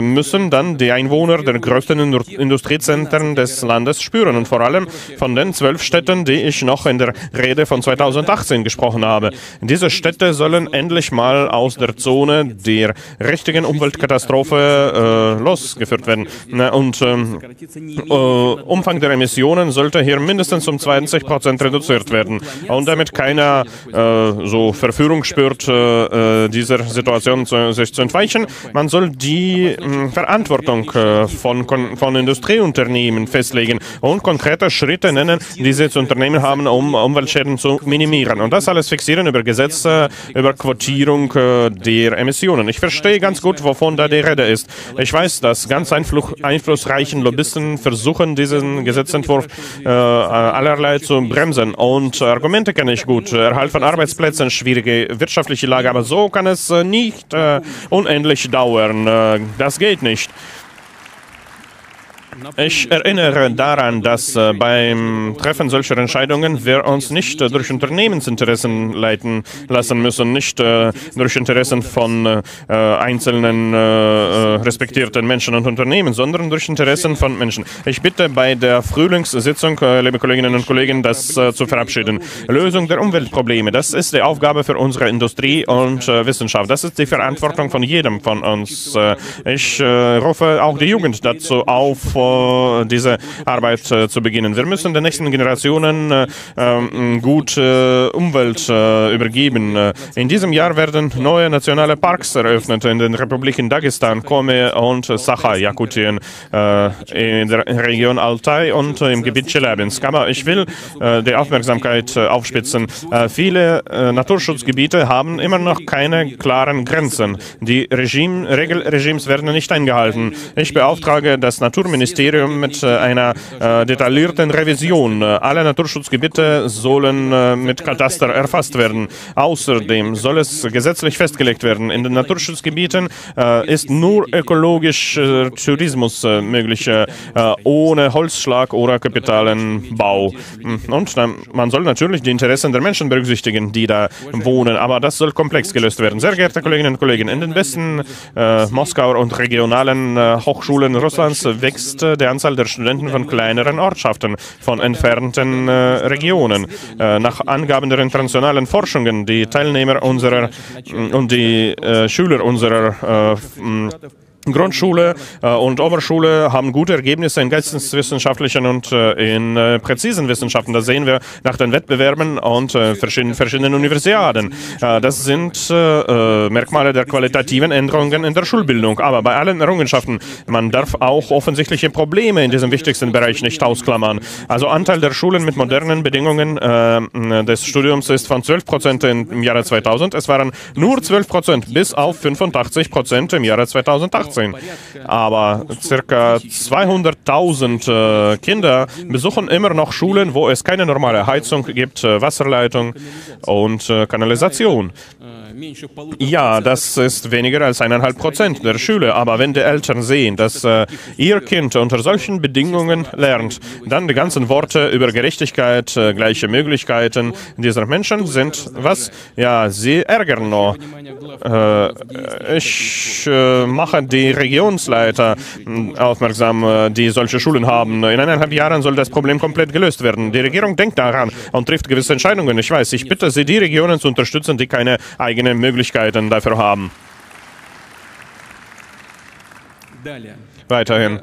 müssen dann die Einwohner der größten Indu- Industriezentren des Landes spüren. Und vor allem von den zwölf Städten, die ich noch in der Rede von 2018 gesprochen habe. Diese Städte sollen endlich mal aus der Zone der richtigen Umweltkatastrophe äh, losgeführt werden. Und ähm, äh, Umfang der Emissionen sollte hier mindestens um 20 Prozent reduziert werden. Und damit keiner äh, so Verführung spürt, äh, äh, dieser Situation zu, sich zu entweichen, man soll die mh, Verantwortung äh, von, von Industrieunternehmen festlegen und konkrete Schritte nennen, die sie zu unternehmen haben, um Umweltschäden zu minimieren. Und das alles fixieren über Gesetze, über Quotierung äh, der Emissionen. Ich verstehe ganz gut, wovon da die Rede ist. Ich weiß, dass ganz einflussreichen Lobbyisten versuchen, diesen Gesetzentwurf äh, allerlei zu bremsen. Und Argumente kenne ich gut. Erhalt von Arbeitsplätzen, schwierige wirtschaftliche Lage, aber so kann es äh, nicht äh, unendlich dauern. Äh, das geht nicht. Ich erinnere daran, dass äh, beim Treffen solcher Entscheidungen wir uns nicht äh, durch Unternehmensinteressen leiten lassen müssen, nicht äh, durch Interessen von einzelnen respektierten Menschen und Unternehmen, sondern durch Interessen von Menschen. Ich bitte bei der Frühlingssitzung, liebe Kolleginnen und Kollegen, das zu verabschieden. Lösung der Umweltprobleme, das ist die Aufgabe für unsere Industrie und Wissenschaft. Das ist die Verantwortung von jedem von uns. Ich rufe auch die Jugend dazu auf, äh, diese Arbeit äh, zu beginnen. Wir müssen den nächsten Generationen äh, ähm, gut äh, Umwelt übergeben. In diesem Jahr werden neue nationale Parks eröffnet in den Republiken Dagestan, Komi und Sacha, Jakutien, in der Region Altai und im Gebiet Chelyabinsk. Aber ich will die Aufmerksamkeit aufspitzen. Viele Naturschutzgebiete haben immer noch keine klaren Grenzen. Die Regime, Regelregimes werden nicht eingehalten. Ich beauftrage das Naturministerium mit äh, einer äh, detaillierten Revision. Äh, Alle Naturschutzgebiete sollen mit Kataster erfasst werden. Außerdem soll es gesetzlich festgelegt werden. In den Naturschutzgebieten ist nur ökologischer Tourismus möglich, ohne Holzschlag oder Kapitalenbau. Und dann, man soll natürlich die Interessen der Menschen berücksichtigen, die da wohnen, aber das soll komplex gelöst werden. Sehr geehrte Kolleginnen und Kollegen, in den besten Moskauer und regionalen Hochschulen Russlands wächst äh, die Anzahl der Studenten von kleineren Ortschaften, von entfernten äh, Regionen. Äh, nach Angaben der internationalen Forschungen, die Teilnehmer unserer mh, und die Schüler unserer mh, Grundschule äh, und Oberschule haben gute Ergebnisse in geisteswissenschaftlichen und äh, in äh, präzisen Wissenschaften. Das sehen wir nach den Wettbewerben und äh, verschiedenen, verschiedenen Universiaden. Äh, das sind äh, Merkmale der qualitativen Änderungen in der Schulbildung. Aber bei allen Errungenschaften, man darf auch offensichtliche Probleme in diesem wichtigsten Bereich nicht ausklammern. Also Anteil der Schulen mit modernen Bedingungen des Studiums ist von 12 Prozent im Jahre 2000. Es waren nur 12 Prozent bis auf 85 Prozent im Jahre 2018. Aber circa 200.000 äh, Kinder besuchen immer noch Schulen, wo es keine normale Heizung gibt, äh, Wasserleitung und äh, Kanalisation. Ja, das ist weniger als eineinhalb Prozent der Schüler, aber wenn die Eltern sehen, dass äh, ihr Kind unter solchen Bedingungen lernt, dann die ganzen Worte über Gerechtigkeit, äh, gleiche Möglichkeiten dieser Menschen sind was? Ja, sie ärgern nur. Äh, ich äh, mache die Regionsleiter äh, aufmerksam, äh, die solche Schulen haben. In eineinhalb Jahren soll das Problem komplett gelöst werden. Die Regierung denkt daran und trifft gewisse Entscheidungen. Ich weiß, ich bitte Sie, die Regionen zu unterstützen, die keine eigene Möglichkeiten dafür haben weiterhin.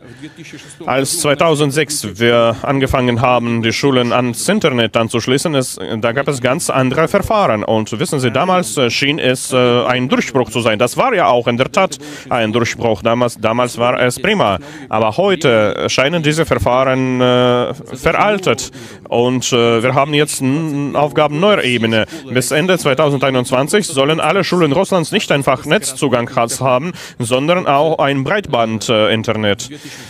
Als 2006 wir angefangen haben, die Schulen ans Internet anzuschließen, es, da gab es ganz andere Verfahren. Und wissen Sie, damals äh, schien es äh, ein Durchbruch zu sein. Das war ja auch in der Tat ein Durchbruch. Damals, damals war es prima. Aber heute scheinen diese Verfahren äh, veraltet. Und äh, wir haben jetzt Aufgaben neuer Ebene. Bis Ende 2021 sollen alle Schulen Russlands nicht einfach Netzzugang haben, sondern auch ein Breitband-Internet. Äh,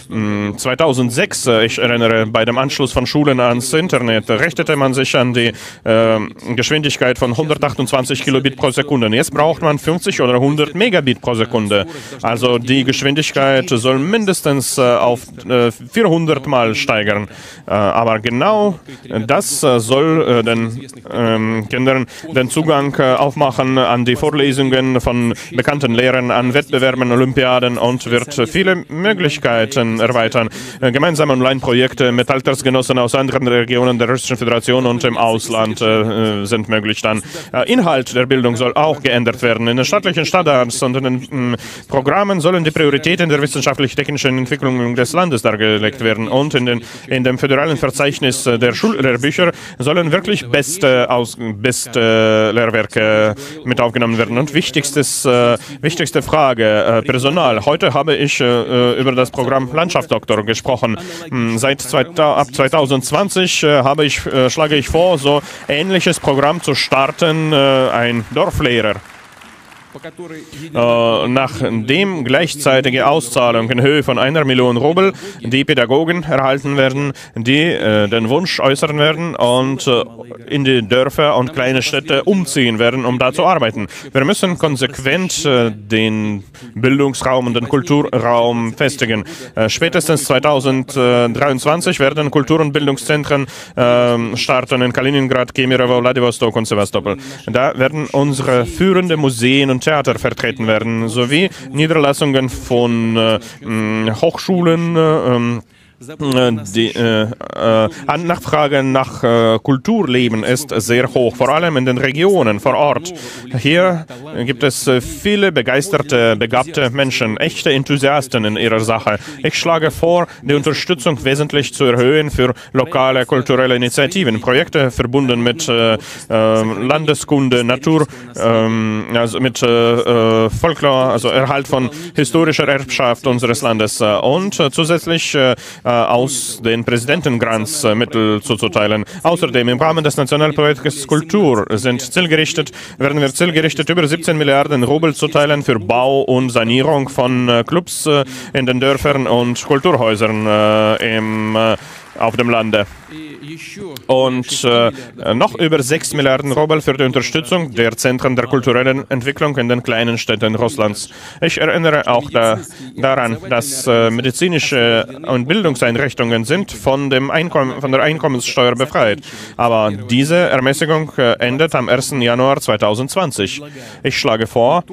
Mm, 2006, äh, ich erinnere, bei dem Anschluss von Schulen ans Internet richtete man sich an die äh, Geschwindigkeit von 128 Kilobit pro Sekunde. Jetzt braucht man 50 oder 100 Megabit pro Sekunde. Also die Geschwindigkeit soll mindestens äh, auf äh, 400 Mal steigern. Äh, aber genau das äh, soll den ähm, Kindern den Zugang aufmachen an die Vorlesungen von bekannten Lehrern, an Wettbewerben, Olympiaden und wird viele Möglichkeiten erweitern. Äh, Gemeinsame Online-Projekte mit Altersgenossen aus anderen Regionen der Russischen Föderation und im Ausland äh, sind möglich dann. Äh, Inhalt der Bildung soll auch geändert werden. In den staatlichen Standards und in den mm, Programmen sollen die Prioritäten der wissenschaftlich-technischen Entwicklung des Landes dargelegt werden. Und in, den, in dem föderalen Verzeichnis äh, der Schullehrbücher sollen wirklich beste, aus, beste Lehrwerke mit aufgenommen werden. Und wichtigstes, äh, wichtigste Frage, äh, Personal. Heute habe ich äh, über das Programm Landschaftsdoktor gesprochen. Hm, Seit ab 2020 äh, habe ich, äh, schlage ich vor, so ähnliches Programm zu starten, äh, ein Dorflehrer äh, nachdem gleichzeitige Auszahlung in Höhe von einer Million Rubel die Pädagogen erhalten werden, die äh, den Wunsch äußern werden und äh, in die Dörfer und kleine Städte umziehen werden, um da zu arbeiten. Wir müssen konsequent äh, den Bildungsraum und den Kulturraum festigen. spätestens 2023 werden Kultur- und Bildungszentren ähm, starten in Kaliningrad, Kemerovo, Vladivostok und Sevastopol. Da werden unsere führenden Museen und Theater vertreten werden, sowie Niederlassungen von äh, Hochschulen. Äh, ähm, die äh, äh, Nachfrage nach äh, Kulturleben ist sehr hoch, vor allem in den Regionen vor Ort. Hier gibt es äh, viele begeisterte, begabte Menschen, echte Enthusiasten in ihrer Sache. Ich schlage vor, die Unterstützung wesentlich zu erhöhen für lokale kulturelle Initiativen, Projekte verbunden mit äh, äh, Landeskunde, Natur, ähm, also mit Folklore, also Erhalt von historischer Erbschaft unseres Landes und zusätzlich aus den Präsidentengrants äh, Mittel zuzuteilen. Außerdem im Rahmen des Nationalprojektes Kultur sind zielgerichtet, werden wir zielgerichtet über 17 Milliarden Rubel zuteilen für Bau und Sanierung von äh, Clubs äh, in den Dörfern und Kulturhäusern äh, im, äh, auf dem Lande und äh, noch über 6 Milliarden Rubel für die Unterstützung der Zentren der kulturellen Entwicklung in den kleinen Städten Russlands. Ich erinnere auch da, daran, dass äh, medizinische und Bildungseinrichtungen sind von, dem Einkommen, von der Einkommenssteuer befreit. Aber diese Ermäßigung äh, endet am 1. Januar 2020. Ich schlage vor,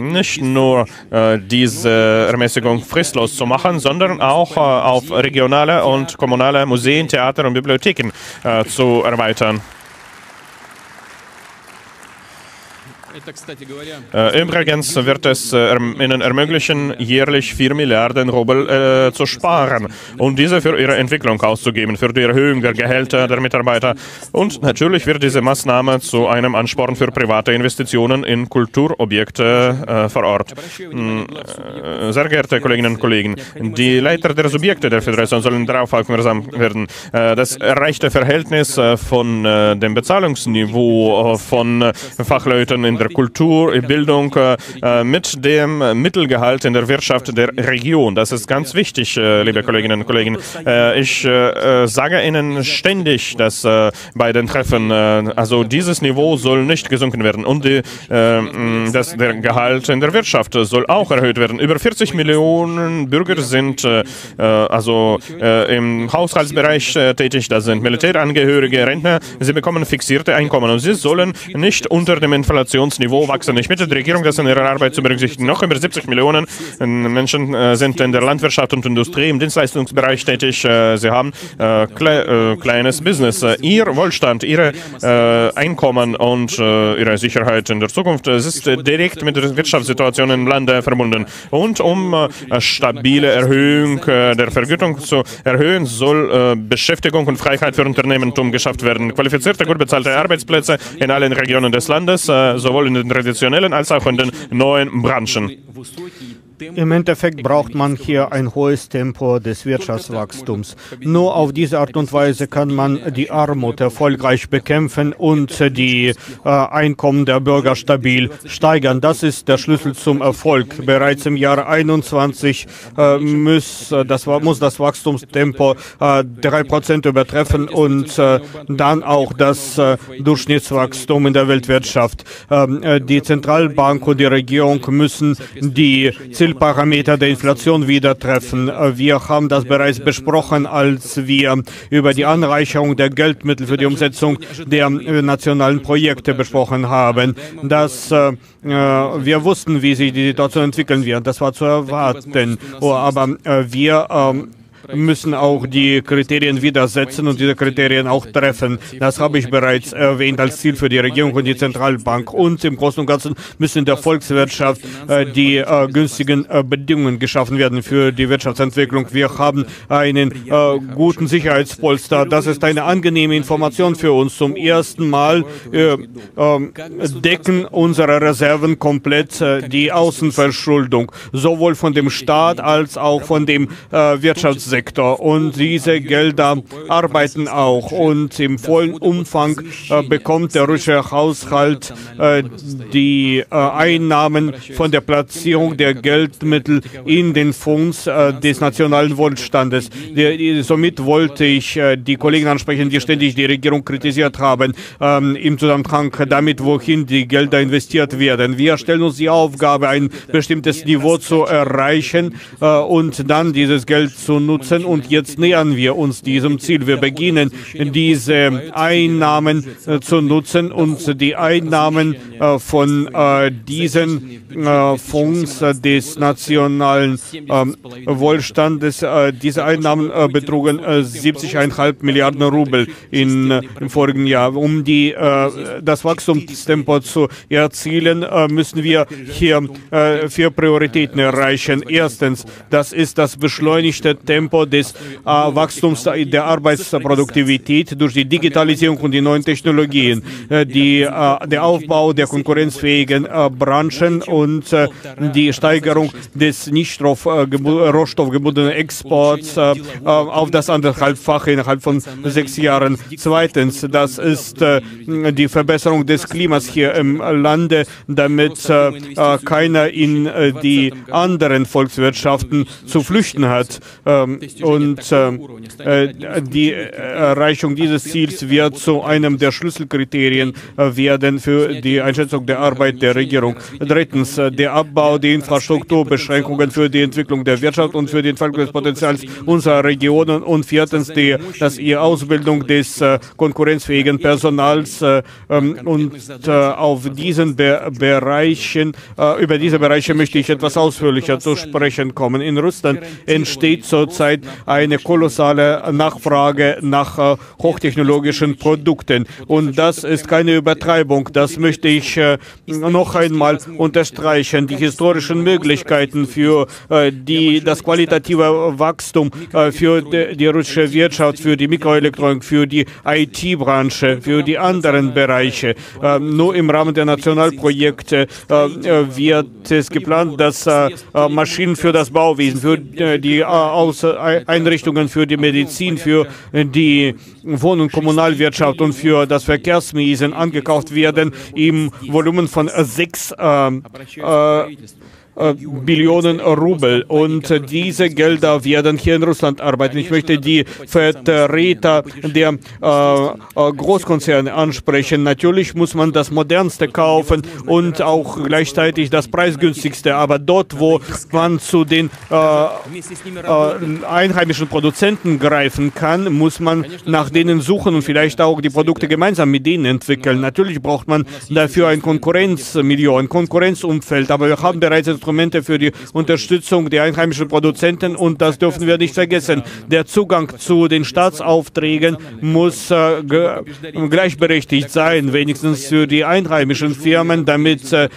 nicht nur äh, diese Ermäßigung fristlos zu machen, sondern auch äh, auf regionale und kommunale Museen, Theater und Bibliotheken äh, zu erweitern. Übrigens wird es ihnen ermöglichen, jährlich 4 Milliarden Rubel äh, zu sparen und diese für ihre Entwicklung auszugeben, für die Erhöhung der Gehälter der Mitarbeiter. Und natürlich wird diese Maßnahme zu einem Ansporn für private Investitionen in Kulturobjekte äh, vor Ort. Äh, Sehr geehrte Kolleginnen und Kollegen, die Leiter der Subjekte der Föderation sollen darauf aufmerksam werden. Äh, Das erreichte Verhältnis äh, von äh, dem Bezahlungsniveau von Fachleuten in der Kultur, Bildung äh, mit dem Mittelgehalt in der Wirtschaft der Region. Das ist ganz wichtig, äh, liebe Kolleginnen und Kollegen. Äh, ich äh, sage Ihnen ständig, dass äh, bei den Treffen, äh, also dieses Niveau soll nicht gesunken werden und die, äh, das, der Gehalt in der Wirtschaft soll auch erhöht werden. Über 40 Millionen Bürger sind äh, äh, also äh, im Haushaltsbereich äh, tätig, das sind Militärangehörige, Rentner. Sie bekommen fixierte Einkommen und sie sollen nicht unter dem Inflationsniveau wachsen. Ich bitte die Regierung, das in ihrer Arbeit zu berücksichtigen. Noch über 70 Millionen äh, Menschen äh, sind in der Landwirtschaft und Industrie, im Dienstleistungsbereich tätig. Äh, sie haben kle kleines Business. Ihr Wohlstand, Ihre Einkommen und Ihre Sicherheit in der Zukunft, ist direkt mit der Wirtschaftssituation im Lande verbunden. Und um stabile Erhöhung der Vergütung zu erhöhen, soll Beschäftigung und Freiheit für Unternehmertum geschafft werden. Qualifizierte, gut bezahlte Arbeitsplätze in allen Regionen des Landes, äh, sowohl in den traditionellen als auch in den neuen Branchen. Im Endeffekt braucht man hier ein hohes Tempo des Wirtschaftswachstums. Nur auf diese Art und Weise kann man die Armut erfolgreich bekämpfen und die äh, Einkommen der Bürger stabil steigern. Das ist der Schlüssel zum Erfolg. Bereits im Jahr 21 äh, muss, äh, das, muss das Wachstumstempo äh, 3% übertreffen und äh, dann auch das äh, Durchschnittswachstum in der Weltwirtschaft. Ähm, äh, die Zentralbank und die Regierung müssen die Zielparameter der Inflation wieder treffen. Äh, Wir haben das bereits besprochen, als wir über die Anreicherung der Geldmittel für die Umsetzung der äh, nationalen Projekte besprochen haben. Das, äh, äh, wir wussten, wie sich die Situation entwickeln wird. Das war zu erwarten. Oh, aber äh, wir ähm, müssen auch die Kriterien widersetzen und diese Kriterien auch treffen. Das habe ich bereits erwähnt als Ziel für die Regierung und die Zentralbank. Und im Großen und Ganzen müssen in der Volkswirtschaft äh, die äh, günstigen äh, Bedingungen geschaffen werden für die Wirtschaftsentwicklung. Wir haben einen guten Sicherheitspolster. Das ist eine angenehme Information für uns. Zum ersten Mal äh, ähm, decken unsere Reserven komplett die Außenverschuldung, sowohl von dem Staat als auch von dem äh, Wirtschaftssektor. Und diese Gelder arbeiten auch. Und im vollen Umfang äh, bekommt der russische Haushalt äh, die äh, Einnahmen von der Platzierung der Geldmittel in den Fonds des nationalen Wohlstandes. Somit wollte ich die Kollegen ansprechen, die ständig die Regierung kritisiert haben, ähm, im Zusammenhang damit, wohin die Gelder investiert werden. Wir stellen uns die Aufgabe, ein bestimmtes Niveau zu erreichen und dann dieses Geld zu nutzen. Und jetzt nähern wir uns diesem Ziel. Wir beginnen, diese Einnahmen äh, zu nutzen und die Einnahmen äh, von äh, diesen Fonds des nationalen ähm, Wohlstandes, diese Einnahmen betrugen äh, 70,5 Milliarden Rubel in, im vorigen Jahr. Um die, das Wachstumstempo zu erzielen, müssen wir hier vier Prioritäten erreichen. Erstens, das ist das beschleunigte Tempo des äh, Wachstums der Arbeitsproduktivität durch die Digitalisierung und die neuen Technologien, die, der Aufbau der konkurrenzfähigen äh, Branchen und die Steigerung des nicht roh- gebu- rohstoffgebundenen Exports auf das anderthalbfache innerhalb von sechs Jahren. Zweitens, das ist die Verbesserung des Klimas hier im Lande, damit keiner in die anderen Volkswirtschaften zu flüchten hat. Ähm, und äh, äh, die Erreichung dieses Ziels wird zu einem der Schlüsselkriterien äh, werden für die Einschätzung der Arbeit der Regierung. Drittens, äh, der Abbau der Infrastrukturbeschränkungen für die Entwicklung der Wirtschaft und für die Entfaltung des Potenzials unserer Regionen. Und viertens, die, dass die Ausbildung des äh, konkurrenzfähigen Personals äh, ähm, und äh, auf diesen Be Bereichen, äh, über diese Bereiche möchte ich etwas ausführlicher zu sprechen kommen. In Russland entsteht zurzeit eine kolossale Nachfrage nach äh, hochtechnologischen Produkten. Und das ist keine Übertreibung. Das möchte ich äh, noch einmal unterstreichen. Die historischen Möglichkeiten für äh, die, das qualitative Wachstum für die, russische Wirtschaft, für die Mikroelektronik, für die IT-Branche, für die anderen Bereiche. Nur im Rahmen der Nationalprojekte wird es geplant, dass Maschinen für das Bauwesen, für die Aus Einrichtungen für die Medizin, für die Wohn- und Kommunalwirtschaft und für das Verkehrswesen angekauft werden im Volumen von 6 äh, äh, äh, Billionen Rubel. Und äh, diese Gelder werden hier in Russland arbeiten. Ich möchte die Vertreter der äh, äh, Großkonzerne ansprechen. Natürlich muss man das modernste kaufen und auch gleichzeitig das preisgünstigste. Aber dort, wo man zu den äh, äh, einheimischen Produzenten greifen kann, muss man nach denen suchen und vielleicht auch die Produkte gemeinsam mit denen entwickeln. Natürlich braucht man dafür ein Konkurrenzmilieu, ein Konkurrenzumfeld. Aber wir haben bereits Instrumente für die Unterstützung der einheimischen Produzenten und das dürfen wir nicht vergessen. Der Zugang zu den Staatsaufträgen muss äh, gleichberechtigt sein, wenigstens für die einheimischen Firmen, damit äh,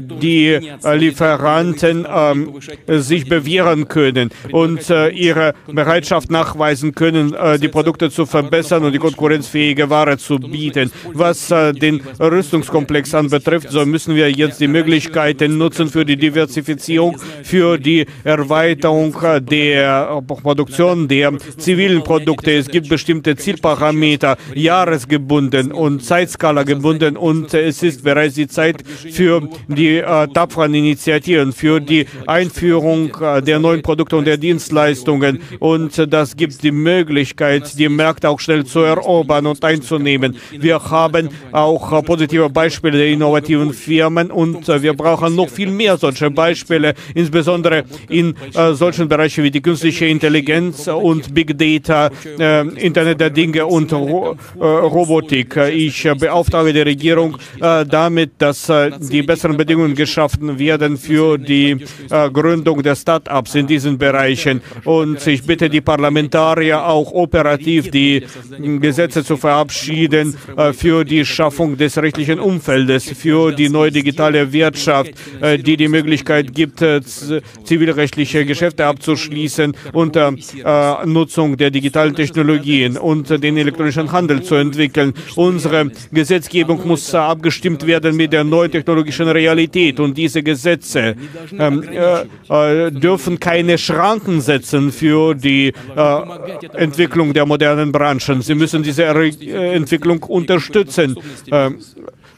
die äh, Lieferanten ähm, sich bewähren können und äh, ihre Bereitschaft nachweisen können, äh, die Produkte zu verbessern und die konkurrenzfähige Ware zu bieten. Was äh, den Rüstungskomplex anbetrifft, so müssen wir jetzt die Möglichkeiten nutzen für die Diversifizierung, für die Erweiterung der Produktion der zivilen Produkte. Es gibt bestimmte Zielparameter, jahresgebunden und Zeitskala gebunden und es ist bereits die Zeit für die äh, tapferen Initiativen, für die Einführung äh, der neuen Produkte und der Dienstleistungen und äh, das gibt die Möglichkeit, die Märkte auch schnell zu erobern und einzunehmen. Wir haben auch positive Beispiele der innovativen Firmen und äh, wir brauchen noch viel mehr solche Beispiele, insbesondere in äh, solchen Bereichen wie die künstliche Intelligenz und Big Data, äh, Internet der Dinge und Ro äh, Robotik. Ich äh, beauftrage die Regierung äh, damit, dass die besseren Bedingungen geschaffen werden für die Gründung der Start-ups in diesen Bereichen. Und ich bitte die Parlamentarier auch operativ die Gesetze zu verabschieden für die Schaffung des rechtlichen Umfeldes, für die neue digitale Wirtschaft, die die Möglichkeit gibt, äh, zivilrechtliche Geschäfte abzuschließen unter äh, Nutzung der digitalen Technologien und den elektronischen Handel zu entwickeln. Unsere Gesetzgebung muss abgestimmt werden mit der neuen technologischen Realität und diese Gesetze ähm, äh, dürfen keine Schranken setzen für die äh, Entwicklung der modernen Branchen. Sie müssen diese äh, Entwicklung unterstützen.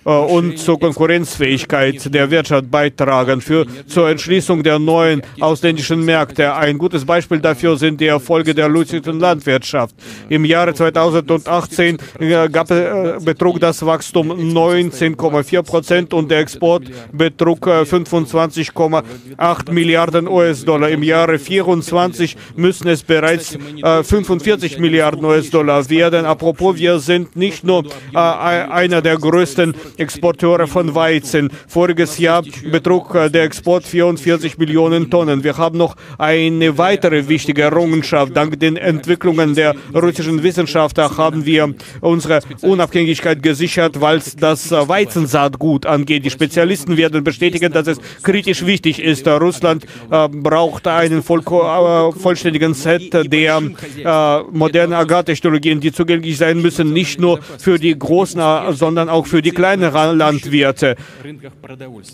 Äh, und zur Konkurrenzfähigkeit der Wirtschaft beitragen, für, zur Entschließung der neuen ausländischen Märkte. Ein gutes Beispiel dafür sind die Erfolge der russischen Landwirtschaft. Im Jahre 2018 äh, gab, äh, betrug das Wachstum 19,4 Prozent und der Export betrug 25,8 Milliarden US-Dollar. Im Jahre 2024 müssen es bereits 45 Milliarden US-Dollar werden. Apropos, wir sind nicht nur einer der größten Exporteure von Weizen. Voriges Jahr betrug äh, der Export 44 Millionen Tonnen. Wir haben noch eine weitere wichtige Errungenschaft. Dank den Entwicklungen der russischen Wissenschaftler haben wir unsere Unabhängigkeit gesichert, weil das Weizensaatgut angeht. Die Spezialisten werden bestätigen, dass es kritisch wichtig ist. Russland äh, braucht einen voll, äh, vollständigen Set der äh, modernen Agrartechnologien, die zugänglich sein müssen, nicht nur für die großen, äh, sondern auch für die kleinen Landwirte.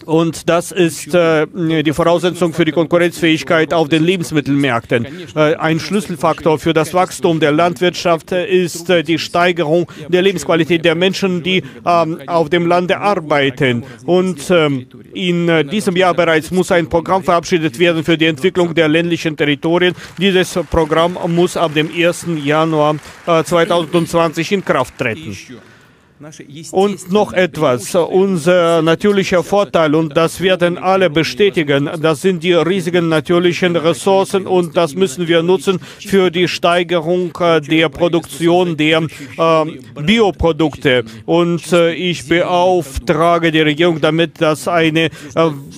Und das ist äh, die Voraussetzung für die Konkurrenzfähigkeit auf den Lebensmittelmärkten. Äh, ein Schlüsselfaktor für das Wachstum der Landwirtschaft ist äh, die Steigerung der Lebensqualität der Menschen, die ähm, auf dem Lande arbeiten. Und ähm, in diesem Jahr bereits muss ein Programm verabschiedet werden für die Entwicklung der ländlichen Territorien. Dieses Programm muss ab dem 1. Januar 2020 äh, in Kraft treten. Und noch etwas, unser natürlicher Vorteil, und das werden alle bestätigen, das sind die riesigen natürlichen Ressourcen und das müssen wir nutzen für die Steigerung äh, der Produktion der äh, Bioprodukte. Und äh, ich beauftrage die Regierung damit, dass eine äh,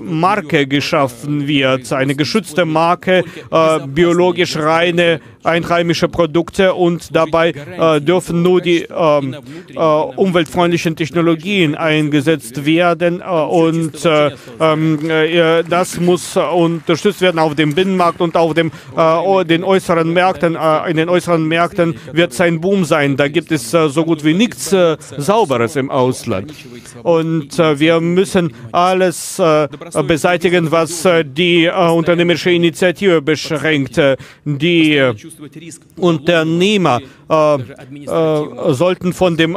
Marke geschaffen wird, eine geschützte Marke, äh, biologisch reine einheimische Produkte. Und dabei äh, dürfen nur die ähm, umweltfreundlichen Technologien eingesetzt werden äh, und äh, ähm, äh, das muss unterstützt werden auf dem Binnenmarkt und auf dem, den äußeren Märkten. In den äußeren Märkten wird es ein Boom sein. Da gibt es so gut wie nichts Sauberes im Ausland. Und wir müssen alles beseitigen, was die unternehmerische Initiative beschränkt. Die Unternehmer sollten von dem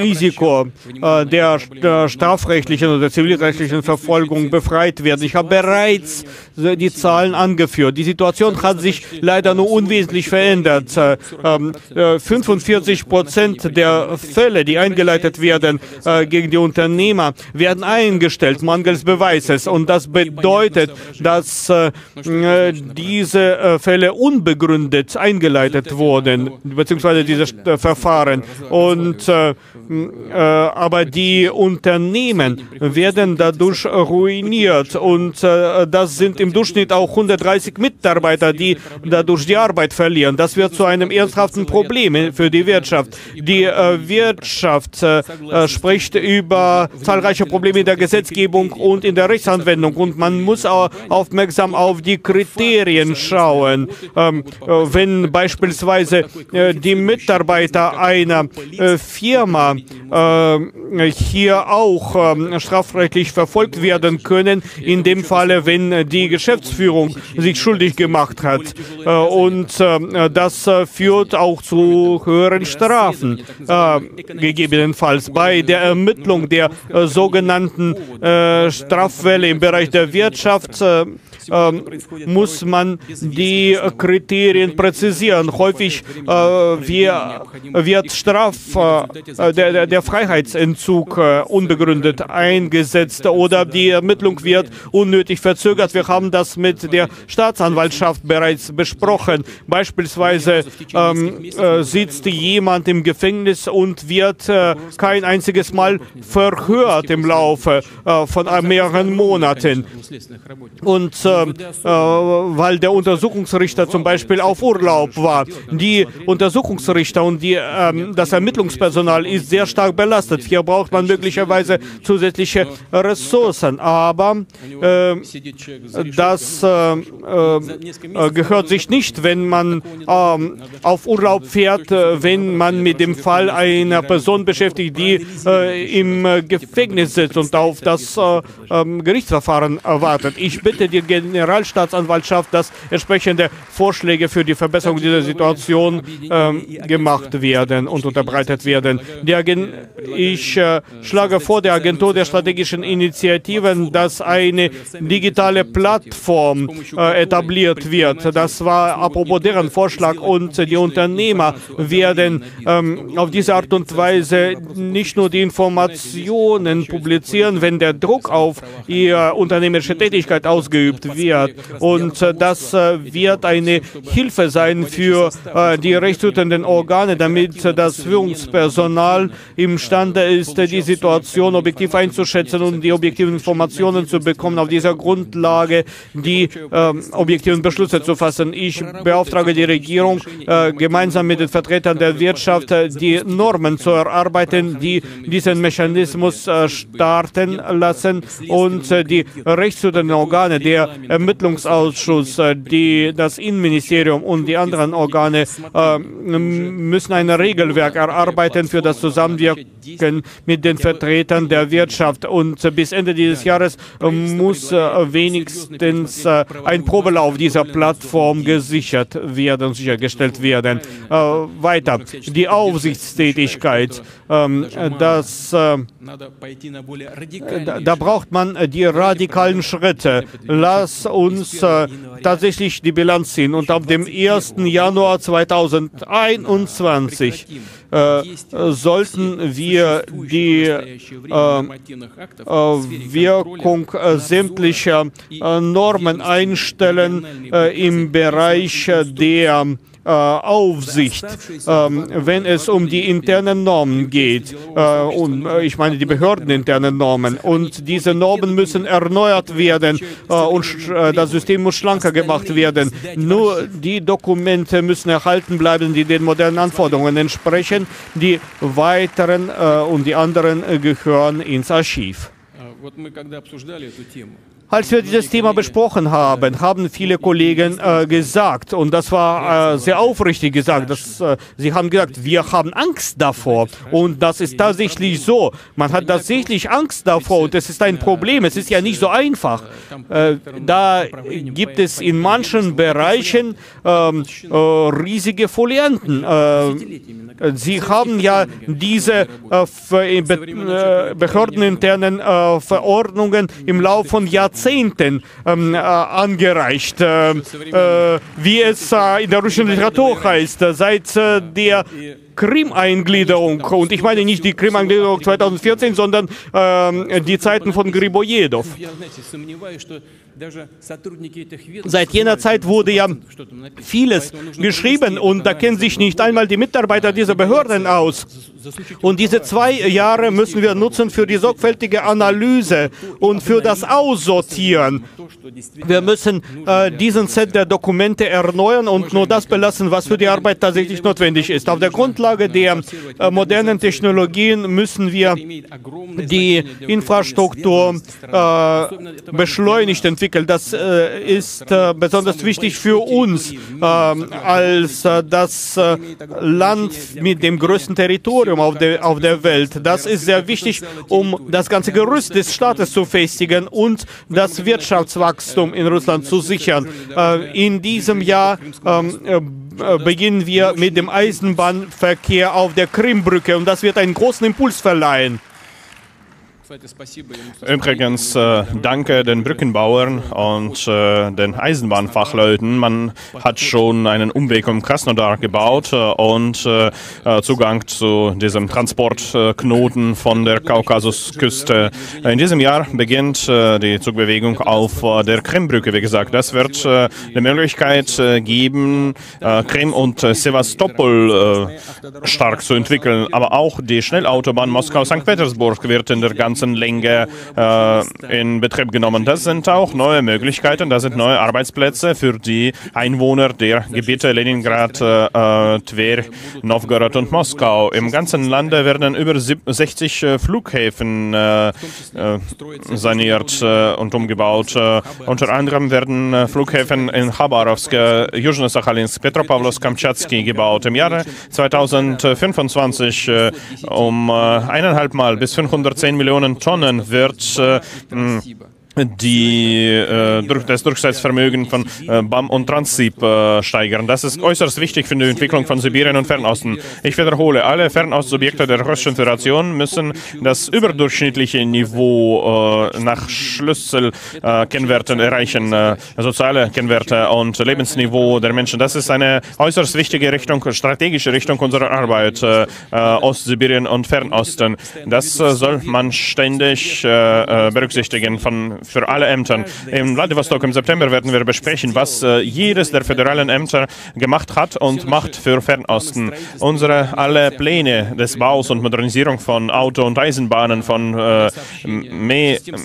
Risiko äh, der, strafrechtlichen oder zivilrechtlichen Verfolgung befreit werden. Ich habe bereits die Zahlen angeführt. Die Situation hat sich leider nur unwesentlich verändert. Äh, ähm, äh, 45 Prozent der Fälle, die eingeleitet werden gegen die Unternehmer, werden eingestellt, mangels Beweises. Und das bedeutet, dass diese Fälle unbegründet eingeleitet wurden, beziehungsweise diese Verfahren. Und, aber die Unternehmen werden dadurch ruiniert. Und äh, das sind im Durchschnitt auch 130 Mitarbeiter, die dadurch die Arbeit verlieren. Das wird zu einem ernsthaften Problem für die Wirtschaft. Die äh, Wirtschaft äh, äh, spricht über zahlreiche Probleme in der Gesetzgebung und in der Rechtsanwendung. Und man muss auch aufmerksam auf die Kriterien schauen. Ähm, äh, wenn beispielsweise äh, die Mitarbeiter einer äh, Firma äh, hier auch ähm, strafrechtlich verfolgt werden können, in dem Falle, wenn die Geschäftsführung sich schuldig gemacht hat. Äh, und äh, das äh, führt auch zu höheren Strafen, äh, gegebenenfalls bei der Ermittlung der äh, sogenannten äh, Straffälle im Bereich der Wirtschaft. Äh, ähm, muss man die Kriterien präzisieren. Häufig äh, wir, wird Straf, äh, der, der, Freiheitsentzug äh, unbegründet eingesetzt oder die Ermittlung wird unnötig verzögert. Wir haben das mit der Staatsanwaltschaft bereits besprochen. Beispielsweise ähm, äh, sitzt jemand im Gefängnis und wird kein einziges Mal verhört im Laufe von mehreren Monaten. Und weil der Untersuchungsrichter zum Beispiel auf Urlaub war. Die Untersuchungsrichter und die, ähm, das Ermittlungspersonal ist sehr stark belastet. Hier braucht man möglicherweise zusätzliche Ressourcen. Aber äh, das äh, äh, gehört sich nicht, wenn man ähm, auf Urlaub fährt, äh, wenn man mit dem Fall einer Person beschäftigt, die äh, im Gefängnis sitzt und auf das äh, ähm, Gerichtsverfahren wartet. Ich bitte die Generalstaatsanwaltschaft, dass entsprechende Vorschläge für die Verbesserung dieser Situation ähm, gemacht werden und unterbreitet werden. Ich äh, schlage vor der Agentur der strategischen Initiativen, dass eine digitale Plattform äh, etabliert wird. Das war apropos deren Vorschlag und die Unternehmer werden ähm, auf diese Art und Weise nicht nur die Informationen publizieren, wenn der Druck auf ihre unternehmerische Tätigkeit ausgeübt wird. Und äh, das äh, wird eine Hilfe sein für äh, die rechtshütenden Organe, damit das Führungspersonal imstande ist, die Situation objektiv einzuschätzen und die objektiven Informationen zu bekommen, auf dieser Grundlage die ähm, objektiven Beschlüsse zu fassen. Ich beauftrage die Regierung, gemeinsam mit den Vertretern der Wirtschaft die Normen zu erarbeiten, die diesen Mechanismus starten lassen und die rechtshütenden Organe, der Ermittlungsausschuss, äh, die, das Innenministerium und die anderen Organe äh, müssen ein Regelwerk erarbeiten für das Zusammenwirken mit den Vertretern der Wirtschaft. Und äh, bis Ende dieses Jahres muss wenigstens ein Probelauf dieser Plattform gesichert werden, sichergestellt werden. Weiter, die Aufsichtstätigkeit, ähm, das, äh, da, braucht man äh, die radikalen Schritte. Lass uns äh, tatsächlich die Bilanz ziehen und ab dem 1. Januar 2021 äh, sollten wir die Wirkung sämtlicher Normen einstellen äh, im Bereich der Aufsicht, ähm, wenn es um die internen Normen geht. Äh, und äh, ich meine die behördeninternen Normen. Und diese Normen müssen erneuert werden äh, und äh, das System muss schlanker gemacht werden. Nur die Dokumente müssen erhalten bleiben, die den modernen Anforderungen entsprechen. Die weiteren äh, und die anderen äh, gehören ins Archiv. Als wir dieses Thema besprochen haben, haben viele Kollegen äh, gesagt, und das war äh, sehr aufrichtig gesagt, dass, äh, sie haben gesagt, wir haben Angst davor. Und das ist tatsächlich so. Man hat tatsächlich Angst davor und es ist ein Problem. Es ist ja nicht so einfach. Äh, da gibt es in manchen Bereichen ähm, äh, riesige Folianten. Äh, sie haben ja diese äh, behördeninternen Verordnungen im Laufe von Jahrzehnten ähm, äh, angereicht, äh, äh, wie es äh, in der russischen Literatur heißt, äh, seit der Krim-Eingliederung. Und ich meine nicht die Krim-Eingliederung 2014, sondern ähm, die Zeiten von Gribojedow. Seit jener Zeit wurde ja vieles geschrieben und da kennen sich nicht einmal die Mitarbeiter dieser Behörden aus. Und diese zwei Jahre müssen wir nutzen für die sorgfältige Analyse und für das Aussortieren. Wir müssen äh, diesen Set der Dokumente erneuern und nur das belassen, was für die Arbeit tatsächlich notwendig ist. Auf der Grundlage Grundlage der äh, modernen Technologien müssen wir die Infrastruktur äh, beschleunigt entwickeln. Das äh, ist äh, besonders wichtig für uns äh, als äh, das Land mit dem größten Territorium auf der, auf der Welt. Das ist sehr wichtig, um das ganze Gerüst des Staates zu festigen und das Wirtschaftswachstum in Russland zu sichern. in diesem Jahr ähm, beginnen wir mit dem Eisenbahnverkehr auf der Krimbrücke und das wird einen großen Impuls verleihen. Übrigens, äh, danke den Brückenbauern und äh, den Eisenbahnfachleuten. Man hat schon einen Umweg um Krasnodar gebaut äh, und äh, äh, Zugang zu diesem Transportknoten von der Kaukasusküste. In diesem Jahr beginnt äh, die Zugbewegung auf der Krimbrücke, wie gesagt. Das wird die Möglichkeit geben, Krim und Sevastopol stark zu entwickeln. Aber auch die Schnellautobahn Moskau-St. Petersburg wird in der ganzen Länge äh, in Betrieb genommen. Das sind auch neue Möglichkeiten, das sind neue Arbeitsplätze für die Einwohner der Gebiete Leningrad, äh, äh, Tver, Novgorod und Moskau. Im ganzen Lande werden über sieb- 60 äh, Flughäfen äh, äh, saniert und umgebaut. Unter anderem werden Flughäfen in Khabarovsk, Južno-Sachalinsk, Petropavlovsk, Kamtschatski gebaut. Im Jahre 2025 äh, um eineinhalb Mal bis 510 Millionen Tonnen wird äh, die, äh, das Durchsetzvermögen von äh, BAM und Transip äh, steigern. Das ist äußerst wichtig für die Entwicklung von Sibirien und Fernosten. Ich wiederhole, alle Fernostobjekte der Russischen Föderation müssen das überdurchschnittliche Niveau äh, nach Schlüsselkennwerten erreichen, äh, soziale Kennwerte und Lebensniveau der Menschen. Das ist eine äußerst wichtige Richtung, strategische Richtung unserer Arbeit, äh, äh, Ostsibirien und Fernosten. Das äh, soll man ständig äh, äh, berücksichtigen von für alle Ämter. In Vladivostok im September werden wir besprechen, was äh, jedes der föderalen Ämter gemacht hat und macht für Fernosten. Unsere alle Pläne des Baus und Modernisierung von Auto- und Eisenbahnen, von äh,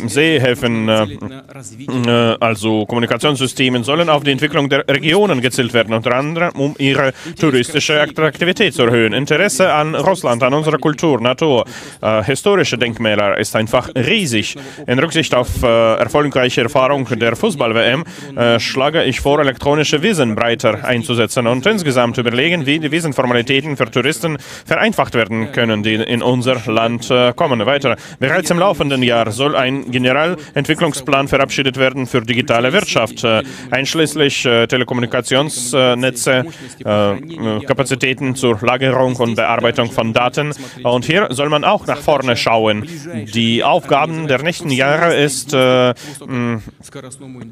Seehäfen, äh, äh, also Kommunikationssystemen, sollen auf die Entwicklung der Regionen gezielt werden, unter anderem um ihre touristische Attraktivität zu erhöhen. Interesse an Russland, an unserer Kultur, Natur, äh, historische Denkmäler ist einfach riesig. In Rücksicht auf äh, erfolgreiche Erfahrung der Fußball-WM äh, schlage ich vor, elektronische Visen breiter einzusetzen und insgesamt überlegen, wie die Visenformalitäten für Touristen vereinfacht werden können, die in unser Land äh, kommen. Weiter. Bereits im laufenden Jahr soll ein Generalentwicklungsplan verabschiedet werden für digitale Wirtschaft, äh, einschließlich Telekommunikationsnetze, Kapazitäten zur Lagerung und Bearbeitung von Daten. Und hier soll man auch nach vorne schauen. Die Aufgaben der nächsten Jahre ist,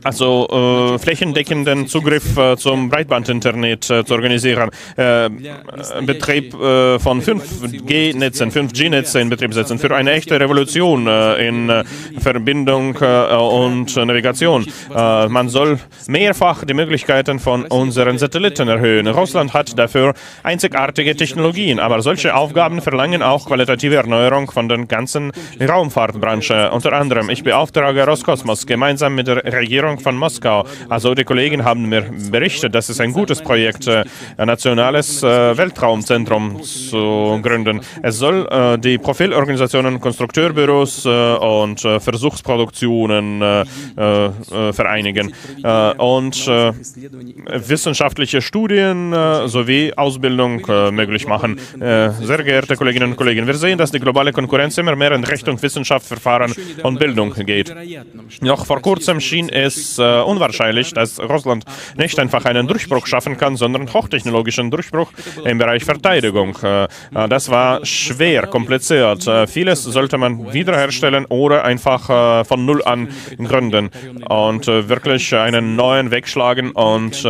also äh, flächendeckenden Zugriff äh, zum Breitbandinternet äh, zu organisieren, äh, Betrieb äh, von 5G-Netzen, 5G-Netze in Betrieb setzen, für eine echte Revolution äh, in äh, Verbindung äh, und Navigation. Äh, man soll mehrfach die Möglichkeiten von unseren Satelliten erhöhen. Russland hat dafür einzigartige Technologien, aber solche Aufgaben verlangen auch qualitative Erneuerung von der ganzen Raumfahrtbranche. Unter anderem, ich beauftrage Roskosmos gemeinsam mit der Regierung von Moskau. Also die Kollegen haben mir berichtet, dass es ein gutes Projekt, äh, ein nationales äh, Weltraumzentrum zu gründen. Es soll äh, die Profilorganisationen, Konstrukteurbüros und Versuchsproduktionen vereinigen und wissenschaftliche Studien sowie Ausbildung möglich machen. Sehr geehrte Kolleginnen und Kollegen, wir sehen, dass die globale Konkurrenz immer mehr in Richtung Wissenschaft, Verfahren und Bildung geht. Noch vor kurzem schien es äh, unwahrscheinlich, dass Russland nicht einfach einen Durchbruch schaffen kann, sondern hochtechnologischen Durchbruch im Bereich Verteidigung. Äh, äh, das war schwer, kompliziert. Äh, vieles sollte man wiederherstellen oder einfach äh, von Null an gründen und äh, wirklich einen neuen Weg schlagen und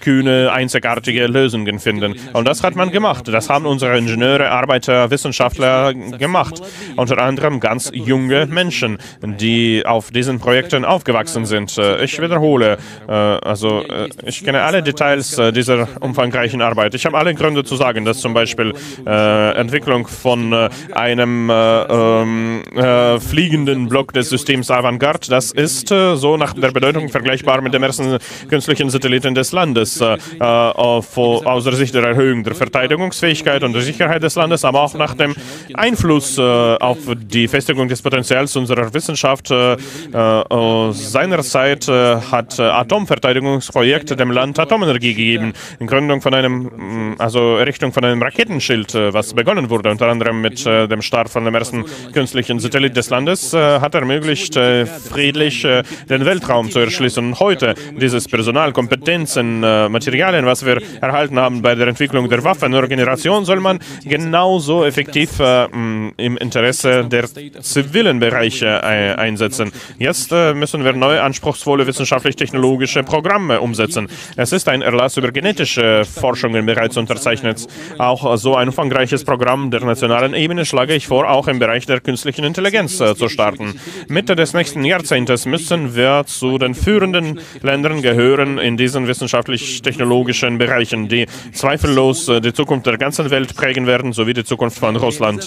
kühne, einzigartige Lösungen finden. Und das hat man gemacht. Das haben unsere Ingenieure, Arbeiter, Wissenschaftler gemacht. Unter anderem ganz junge Menschen, die auf diesen Projekten aufgewachsen sind. Äh, Ich wiederhole, äh, also äh, ich kenne alle Details dieser umfangreichen Arbeit. Ich habe alle Gründe zu sagen, dass zum Beispiel Entwicklung von einem äh, ähm, äh, fliegenden Block des Systems Avantgarde, das ist so nach der Bedeutung vergleichbar mit dem ersten künstlichen Satelliten des Landes, aus der Sicht der Erhöhung der Verteidigungsfähigkeit und der Sicherheit des Landes, aber auch nach dem Einfluss auf die Festigung des Potenzials unserer Wissenschaft. Äh, äh, seinerzeit äh, hat äh, Atomverteidigungsprojekt dem Land Atomenergie gegeben, in Gründung von einem, mh, also Errichtung von einem Raketenschild, was begonnen wurde, unter anderem mit dem Start von dem ersten künstlichen Satellit des Landes, hat ermöglicht, friedlich den Weltraum zu erschließen. Heute dieses Personal, Kompetenzen, Materialien, was wir erhalten haben bei der Entwicklung der Waffen, neue Generation, soll man genauso effektiv mh, im Interesse der zivilen Bereiche äh, einsetzen. Jetzt äh, müssen wir neue, anspruchsvolle wissenschaftlich-technologische Programme umsetzen. Es ist ein Erlass über genetische Forschungen bereits unterzeichnet. Auch so ein umfangreiches Programm der nationalen Ebene schlage ich vor, auch im Bereich der künstlichen Intelligenz äh, zu starten. Mitte des nächsten Jahrzehntes müssen wir zu den führenden Ländern gehören in diesen wissenschaftlich-technologischen Bereichen, die zweifellos äh, die Zukunft der ganzen Welt prägen werden, sowie die Zukunft von Russland.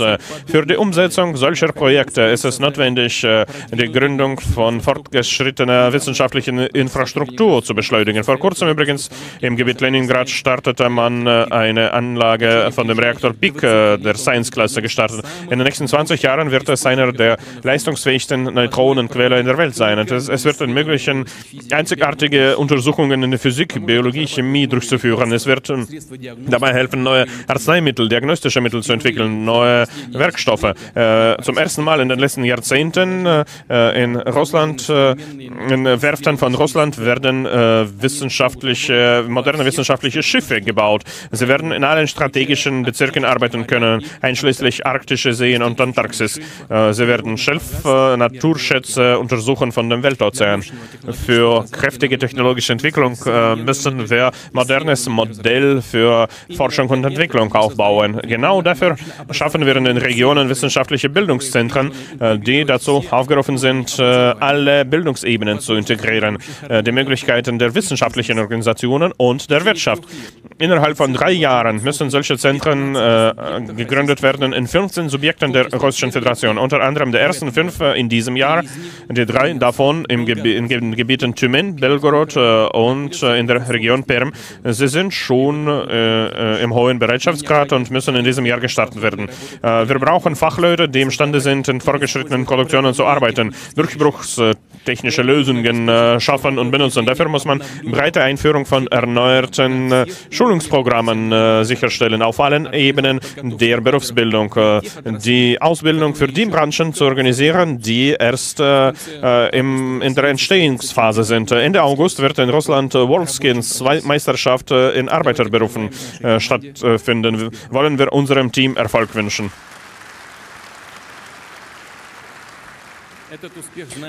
Für die Umsetzung solcher Projekte ist es notwendig, äh, die Gründung von fortgeschrittener wissenschaftlichen Infrastruktur zu beschleunigen. Vor kurzem übrigens im Gebiet Leningrad startete man äh, eine Anlage von dem Reaktor PIC äh, der Science-Klasse gestartet. In den nächsten 20 Jahren wird es einer der leistungsfähigsten Neutronenquelle in der Welt sein. Es, es wird ermöglichen, einzigartige Untersuchungen in der Physik, Biologie, Chemie durchzuführen. Es wird ähm, dabei helfen, neue Arzneimittel, diagnostische Mittel zu entwickeln, neue Werkstoffe. Äh, zum ersten Mal in den letzten Jahrzehnten äh, in Russland, äh, in Werften von Russland werden äh, wissenschaftliche, moderne wissenschaftliche Schiffe gebaut. Sie werden in allen strategischen Bezirken arbeiten können, einschließlich arktische Seen und Antarktis. Äh, sie werden Schelf, äh, Naturschätze untersuchen von dem Weltozean. Für kräftige technologische Entwicklung äh, müssen wir modernes Modell für Forschung und Entwicklung aufbauen. Genau dafür schaffen wir in den Regionen wissenschaftliche Bildungszentren, äh, die dazu aufgerufen sind, äh, alle Bildungsebenen zu integrieren, äh, die Möglichkeiten der wissenschaftlichen Organisationen und der Wirtschaft. Innerhalb von drei Jahren müssen solche Zentren äh, gegründet werden in 15 Subjekten der Russischen Föderation, unter anderem der ersten fünf äh, in diesem Jahr, die drei davon im Gebi in den Gebieten Tümen, Belgorod äh, und äh, in der Region Perm. Sie sind schon äh, äh, im hohen Bereitschaftsgrad und müssen in diesem Jahr gestartet werden. Wir brauchen Fachleute, die imstande sind, in fortgeschrittenen Produktionen zu arbeiten, durchbruchstechnische Lösungen schaffen und benutzen. Dafür muss man breite Einführung von erneuerten äh, Schulungsprogrammen äh, sicherstellen, auf allen Ebenen der Berufsbildung. Äh, die Ausbildung für die Branchen zu organisieren, die erst äh, äh, im, in der Entstehungsphase sind. Ende August wird in Russland WorldSkins Meisterschaft äh, in Arbeiterberufen äh, stattfinden. Wollen wir unserem Team Erfolg wünschen.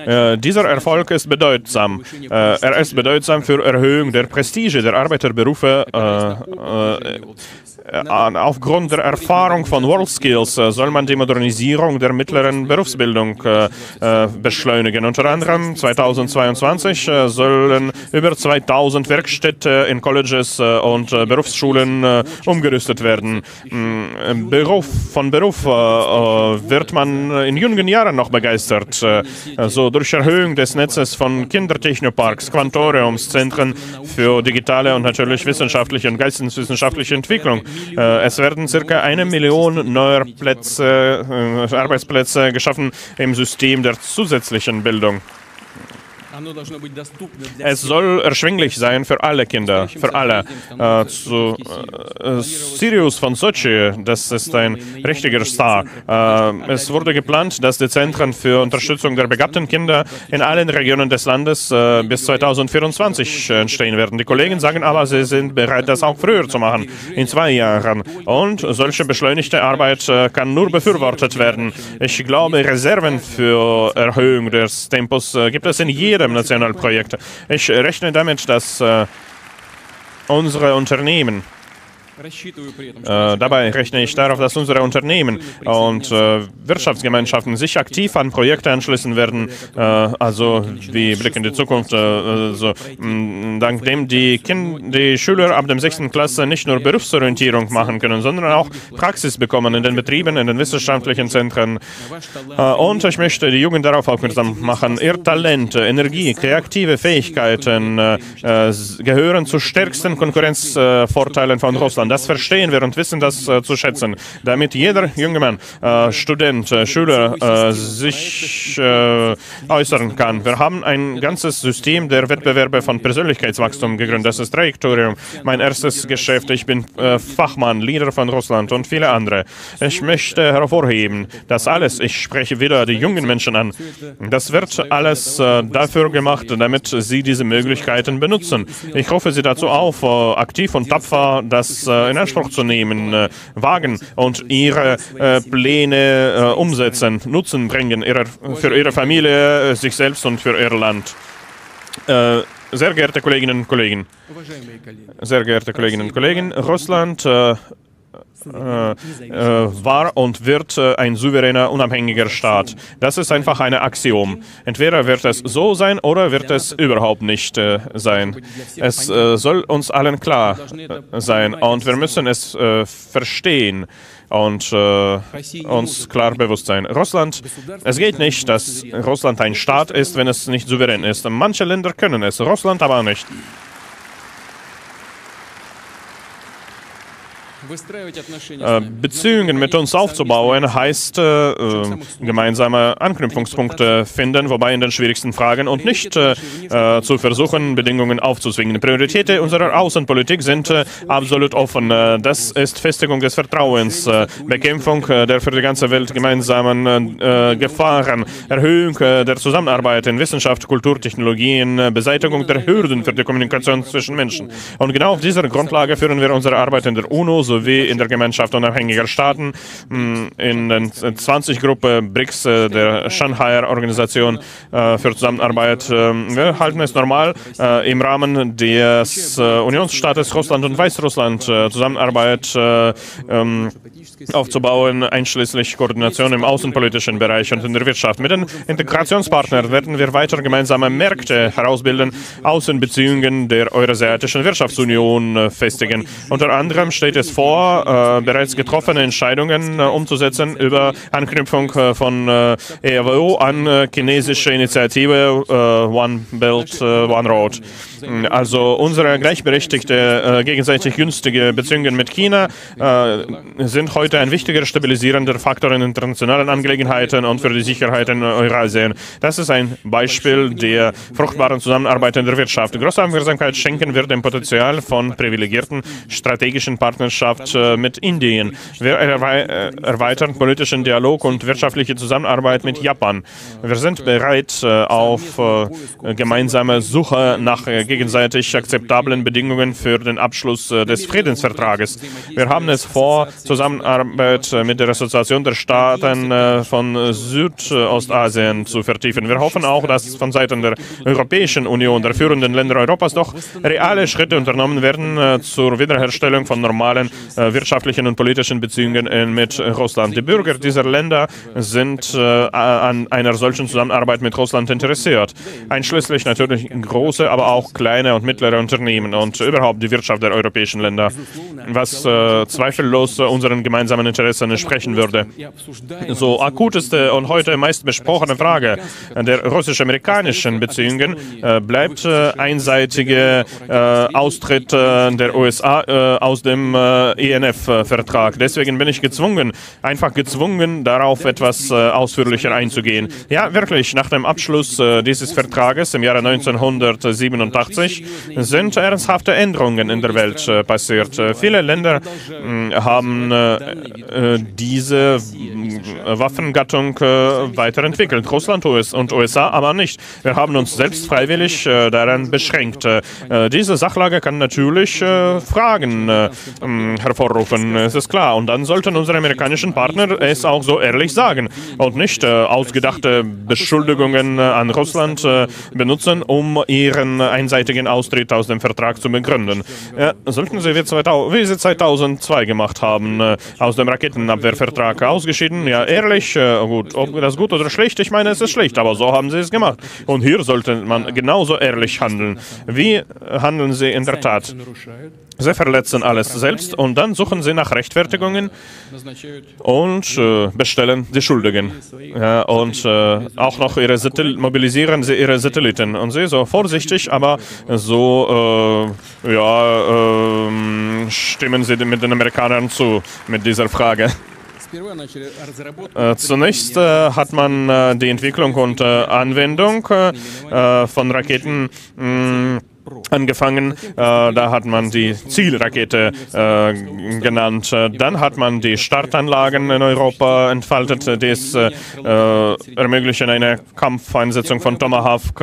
Äh, dieser Erfolg ist bedeutsam. Äh, er ist bedeutsam für Erhöhung der Prestige der Arbeiterberufe. Äh, aufgrund der Erfahrung von WorldSkills äh, soll man die Modernisierung der mittleren Berufsbildung äh, beschleunigen. Unter anderem 2022 äh, sollen über 2000 Werkstätte in Colleges und Berufsschulen umgerüstet werden. Mm, Beruf, von Beruf wird man in jungen Jahren noch begeistert. So durch Erhöhung des Netzes von Kindertechnoparks, Quantoriumszentren für digitale und natürlich wissenschaftliche und geisteswissenschaftliche Entwicklung. Äh, es werden circa eine Million neuer Plätze, äh, Arbeitsplätze geschaffen im System der zusätzlichen Bildung. Es soll erschwinglich sein für alle Kinder, für alle. Äh, zu, äh, Sirius von Sochi, das ist ein richtiger Star. Äh, es wurde geplant, dass die Zentren für Unterstützung der begabten Kinder in allen Regionen des Landes äh, bis 2024 entstehen werden. Die Kollegen sagen aber, sie sind bereit, das auch früher zu machen, in zwei Jahren. Und solche beschleunigte Arbeit äh, kann nur befürwortet werden. Ich glaube, Reserven für Erhöhung des Tempos äh, gibt es in jedem Nationalprojekt. Ich rechne damit, dass äh, unsere Unternehmen äh, dabei rechne ich darauf, dass unsere Unternehmen und äh, Wirtschaftsgemeinschaften sich aktiv an Projekte anschließen werden, äh, also wie Blick in die Zukunft. Äh, also, mh, dank dem die, kind die Schüler ab der 6. Klasse nicht nur Berufsorientierung machen können, sondern auch Praxis bekommen in den Betrieben, in den wissenschaftlichen Zentren. Äh, und ich möchte die Jugend darauf aufmerksam machen, ihr Talente, Energie, kreative Fähigkeiten äh, gehören zu stärksten Konkurrenzvorteilen von Russland. Das verstehen wir und wissen das äh, zu schätzen, damit jeder junge Mann, äh, Student, äh, Schüler äh, sich äh, äußern kann. Wir haben ein ganzes System der Wettbewerbe von Persönlichkeitswachstum gegründet. Das ist Trajektorium, mein erstes Geschäft. Ich bin äh, Fachmann, Leader von Russland und viele andere. Ich möchte hervorheben, dass alles, ich spreche wieder die jungen Menschen an, das wird alles dafür gemacht, damit sie diese Möglichkeiten benutzen. Ich rufe sie dazu auf, aktiv und tapfer das in Anspruch zu nehmen, äh, wagen und ihre äh, Pläne äh, umsetzen, Nutzen bringen ihrer, für ihre Familie, sich selbst und für ihr Land. Sehr geehrte Kolleginnen und Kollegen, sehr geehrte Kolleginnen und Kollegen, Russland äh, äh, war und wird äh, ein souveräner, unabhängiger Staat. Das ist einfach ein Axiom. Entweder wird es so sein oder wird es überhaupt nicht äh, sein. Es äh, soll uns allen klar äh, sein und wir müssen es äh, verstehen und uns klar bewusst sein. Russland, es geht nicht, dass Russland ein Staat ist, wenn es nicht souverän ist. Manche Länder können es, Russland aber nicht. Beziehungen mit uns aufzubauen heißt äh, äh, gemeinsame Anknüpfungspunkte finden, wobei in den schwierigsten Fragen und nicht äh, äh zu versuchen, Bedingungen aufzuzwingen. Prioritäten unserer Außenpolitik sind äh, absolut offen. das ist Festigung des Vertrauens, Bekämpfung der für die ganze Welt gemeinsamen Gefahren, Erhöhung der Zusammenarbeit in Wissenschaft, Kultur, Technologien, Beseitigung der Hürden für die Kommunikation zwischen Menschen. Und genau auf dieser Grundlage führen wir unsere Arbeit in der UNO, so sowie in der Gemeinschaft unabhängiger Staaten, mm, in der 20-Gruppe BRICS, äh, der Shanghai Organisation äh, für Zusammenarbeit. Ähm, wir halten es normal, äh, im Rahmen des Unionsstaates Russland und Weißrussland Zusammenarbeit ähm, aufzubauen, einschließlich Koordination im außenpolitischen Bereich und in der Wirtschaft. Mit den Integrationspartnern werden wir weiter gemeinsame Märkte herausbilden, Außenbeziehungen der Eurasiatischen Wirtschaftsunion festigen. Unter anderem steht es vor, äh, bereits getroffene Entscheidungen äh, umzusetzen über Anknüpfung äh, von äh, EWO an äh, chinesische Initiative äh, One Belt, One Road. Also unsere gleichberechtigte, gegenseitig günstige Beziehungen mit China sind heute ein wichtiger stabilisierender Faktor in internationalen Angelegenheiten und für die Sicherheit in Eurasien. Das ist ein Beispiel der fruchtbaren Zusammenarbeit in der Wirtschaft. Große Aufmerksamkeit schenken wir dem Potenzial von privilegierten strategischen Partnerschaften Partnerschaft äh, mit Indien. Wir äh, erweitern politischen Dialog und wirtschaftliche Zusammenarbeit mit Japan. Wir sind bereit äh, auf gemeinsame Suche nach gegenseitig akzeptablen Bedingungen für den Abschluss des Friedensvertrages. Wir haben es vor, Zusammenarbeit mit der Assoziation der Staaten von Südostasien zu vertiefen. Wir hoffen auch, dass von Seiten der Europäischen Union, der führenden Länder Europas, doch reale Schritte unternommen werden zur Wiederherstellung von normalen wirtschaftlichen und politischen Beziehungen äh, mit Russland. Die Bürger dieser Länder sind äh, an einer solchen Zusammenarbeit mit Russland interessiert, einschließlich natürlich große, aber auch kleine und mittlere Unternehmen und überhaupt die Wirtschaft der europäischen Länder, was äh, zweifellos äh, unseren gemeinsamen Interessen entsprechen würde. So akuteste und heute meist besprochene Frage der russisch-amerikanischen Beziehungen äh, bleibt äh, einseitige äh, Austritt äh, der USA äh, aus dem ENF-Vertrag. Deswegen bin ich gezwungen, einfach gezwungen, darauf etwas äh, ausführlicher einzugehen. Ja, wirklich, nach dem Abschluss äh, dieses Vertrages im Jahre 1987 sind ernsthafte Änderungen in der Welt äh, passiert. Viele Länder mh, haben diese mh, Waffengattung weiterentwickelt. Russland US und USA aber nicht. Wir haben uns selbst freiwillig daran beschränkt. Diese Sachlage kann natürlich Fragen mh, hervorrufen, es ist klar. Und dann sollten unsere amerikanischen Partner es auch so ehrlich sagen und nicht äh, ausgedachte Beschuldigungen äh, an Russland äh, benutzen, um ihren einseitigen Austritt aus dem Vertrag zu begründen. Ja, sollten sie wie, 2000, wie sie 2002 gemacht haben, äh, aus dem Raketenabwehrvertrag ausgeschieden, ja ehrlich, äh, gut, ob das gut oder schlecht, ich meine, es ist schlecht, aber so haben sie es gemacht. Und hier sollte man genauso ehrlich handeln. Wie handeln sie in der Tat? Sie verletzen alles selbst und dann suchen sie nach Rechtfertigungen und äh, bestellen die Schuldigen. Ja, und äh, auch noch ihre Satel mobilisieren sie ihre Satelliten. Und sie so vorsichtig, aber so äh, ja, ähm, stimmen sie mit den Amerikanern zu mit dieser Frage. Äh, Zunächst äh, hat man äh, die Entwicklung und äh, Anwendung von Raketen mh, angefangen. Äh, da hat man die Zielrakete äh, genannt. Dann hat man die Startanlagen in Europa entfaltet, die es äh, ermöglichen, eine Kampfeinsetzung von Tomahawk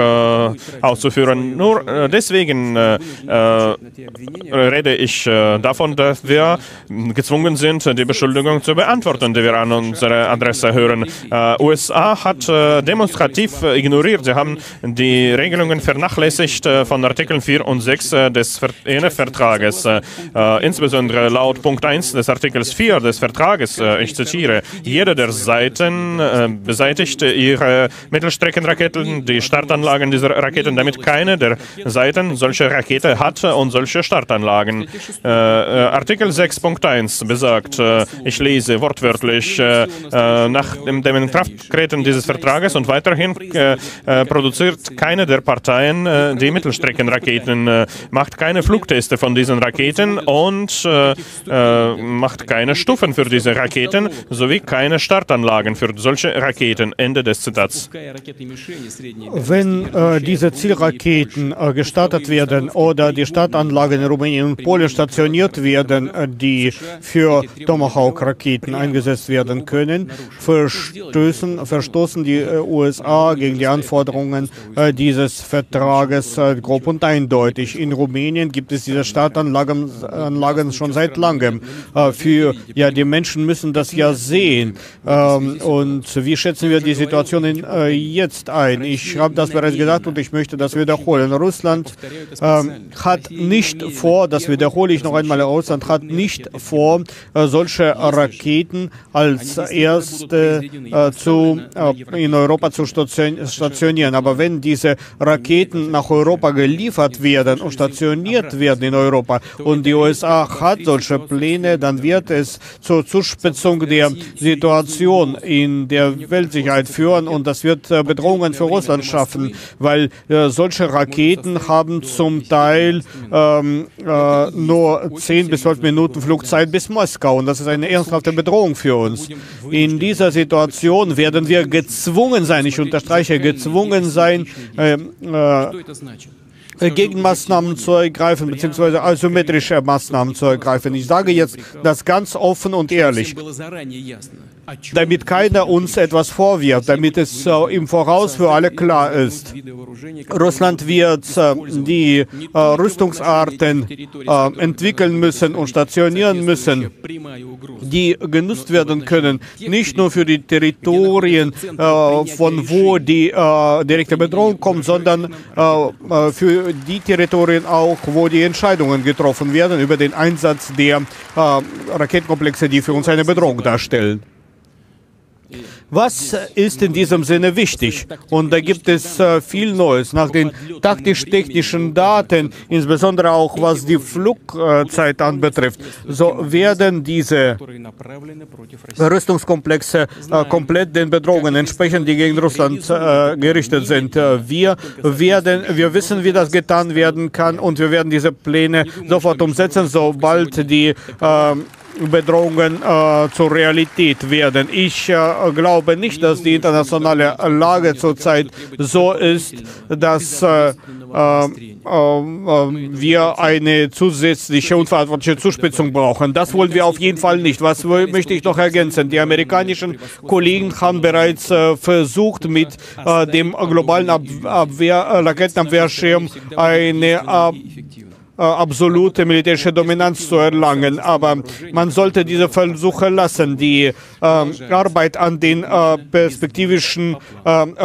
auszuführen. Nur deswegen rede ich davon, dass wir gezwungen sind, die Beschuldigung zu beantworten, die wir an unsere Adresse hören. USA hat demonstrativ ignoriert. Sie haben die Regelungen vernachlässigt von Artikeln 4 und 6 äh, des Ver ENF-Vertrages. Äh, insbesondere laut Punkt 1 des Artikels 4 des Vertrages, äh, ich zitiere, jede der Seiten beseitigt ihre Mittelstreckenraketen, die Startanlagen dieser Raketen, damit keine der Seiten solche Rakete hat und solche Startanlagen. Artikel 6.1 besagt, ich lese wortwörtlich, nach dem, Inkrafttreten dieses Vertrages und weiterhin produziert keine der Parteien die Mittelstreckenraketen, äh, macht keine Flugteste von diesen Raketen und äh, äh, macht keine Stufen für diese Raketen sowie keine Startanlagen für solche Raketen. Ende des Zitats. Wenn äh, diese Zielraketen äh, gestartet werden oder die Startanlagen in Rumänien und Polen stationiert werden, äh, die für Tomahawk-Raketen eingesetzt werden können, verstößen, verstoßen die USA gegen die Anforderungen dieses Vertrages grob und eindeutig. In Rumänien gibt es diese Startanlagen Anlagen schon seit langem. Äh, für ja, die Menschen müssen das ja sehen. Ähm, und wie schätzen wir die Situation in, äh, jetzt ein? Ich habe das bereits gesagt und ich möchte das wiederholen. Russland ähm, hat nicht vor, das wiederhole ich noch einmal, Russland hat nicht vor, äh, solche Raketen als erste zu, in Europa zu station- stationieren. Aber wenn diese Raketen nach Europa geliefert werden und stationiert werden in Europa und die USA hat solche Pläne, dann wird es zur Zuspitzung der Situation in der Weltsicherheit führen und das wird äh, Bedrohungen für Russland schaffen, weil äh, solche Raketen haben zum Teil ähm, äh, nur 10 bis 12 Minuten Flugzeit bis Moskau und das ist eine ernsthafte Bedrohung für uns. In dieser Situation werden wir gezwungen sein, ich unterstreiche, gezwungen sein, äh, äh, äh, Gegenmaßnahmen zu ergreifen, beziehungsweise asymmetrische Maßnahmen zu ergreifen. Ich sage jetzt das ganz offen und ehrlich, damit keiner uns etwas vorwirft, damit es äh, im Voraus für alle klar ist. Russland wird äh, die äh, Rüstungsarten entwickeln müssen und stationieren müssen, die genutzt werden können, nicht nur für die Territorien, von wo die direkte Bedrohung kommt, sondern für die Territorien auch, wo die Entscheidungen getroffen werden über den Einsatz der Raketenkomplexe, die für uns eine Bedrohung darstellen. Was ist in diesem Sinne wichtig? Und da gibt es äh, viel Neues. Nach den taktisch-technischen Daten, insbesondere auch was die Flugzeit anbetrifft, so werden diese Rüstungskomplexe äh, komplett den Bedrohungen entsprechen, die gegen Russland äh, gerichtet sind. Wir werden, wir wissen, wie das getan werden kann und wir werden diese Pläne sofort umsetzen, sobald die äh, Bedrohungen äh, zur Realität werden. Ich äh, glaube nicht, dass die internationale Lage zurzeit so ist, dass äh, äh, äh, wir eine zusätzliche unverantwortliche Zuspitzung brauchen. Das wollen wir auf jeden Fall nicht. Was möchte ich noch ergänzen? Die amerikanischen Kollegen haben bereits äh, versucht, mit dem globalen Ab Abwehr, Raketenabwehrschirm eine Ab absolute militärische Dominanz zu erlangen. Aber man sollte diese Versuche lassen. Die ähm, Arbeit an den äh, perspektivischen ähm,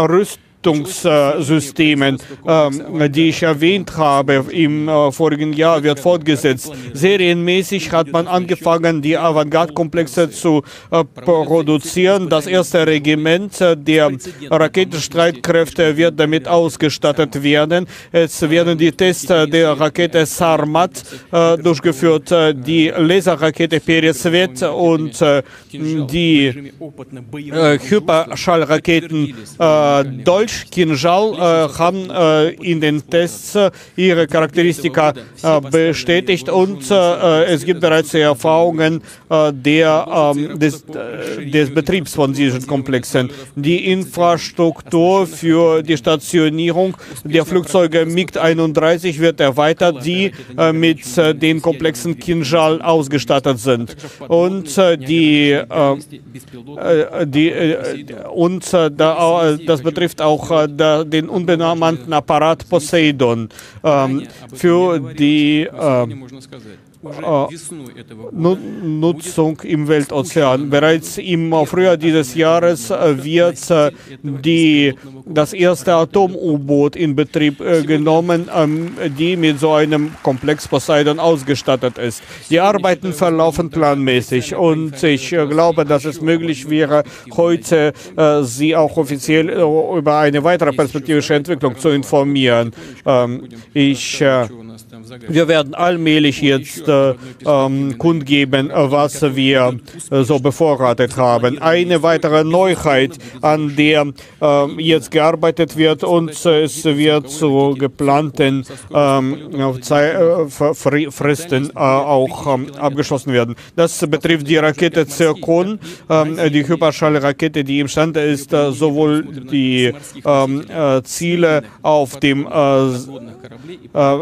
Verdichtungssystemen, ähm, die ich erwähnt habe im äh, vorigen Jahr, wird fortgesetzt. Serienmäßig hat man angefangen, die Avantgarde-Komplexe zu äh, produzieren. Das erste Regiment der Raketenstreitkräfte wird damit ausgestattet werden. Es werden die Tests der Rakete Sarmat äh, durchgeführt, die Laserrakete Peresvet und die Hyperschallraketen Dolch Kinjal äh, haben äh, in den Tests äh, ihre Charakteristika bestätigt und es gibt bereits Erfahrungen der, ähm, des, des Betriebs von diesen Komplexen. Die Infrastruktur für die Stationierung der Flugzeuge MiG-31 wird erweitert, die mit den Komplexen Kinjal ausgestattet sind. Und die die, und da, das betrifft auch äh, da, den unbemannten Apparat Poseidon ähm, für die Nutzung im Weltozean. Bereits im Frühjahr dieses Jahres wird die, das erste Atom-U-Boot in Betrieb genommen, die mit so einem Komplex Poseidon ausgestattet ist. Die Arbeiten verlaufen planmäßig und ich э, glaube, dass es möglich wäre, heute э, Sie auch offiziell э, über eine weitere perspektivische Entwicklung zu informieren. Ähm, ich wir werden allmählich jetzt äh, ähm, kundgeben, äh, was wir äh, so bevorratet haben. Eine weitere Neuheit, an der äh, jetzt gearbeitet wird und es wird zu geplanten ähm, äh, Fristen äh, auch ähm, abgeschlossen werden. Das betrifft die Rakete Zirkon, ähm, die Hyperschallrakete, die imstande ist, sowohl die Ziele auf dem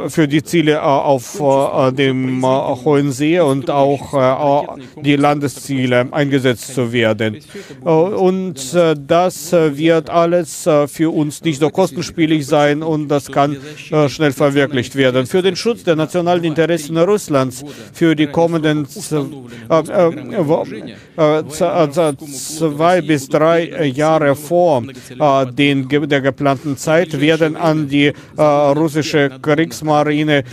für die Ziele äh, auf äh, dem äh, Hohen See und auch äh, die Landesziele eingesetzt zu werden. Äh, Und äh, das wird alles für uns nicht so kostenspielig sein und das kann schnell verwirklicht werden. Für den Schutz der nationalen Interessen Russlands für die kommenden zwei bis drei Jahre vor den, der geplanten Zeit werden an die russische Kriegsmarine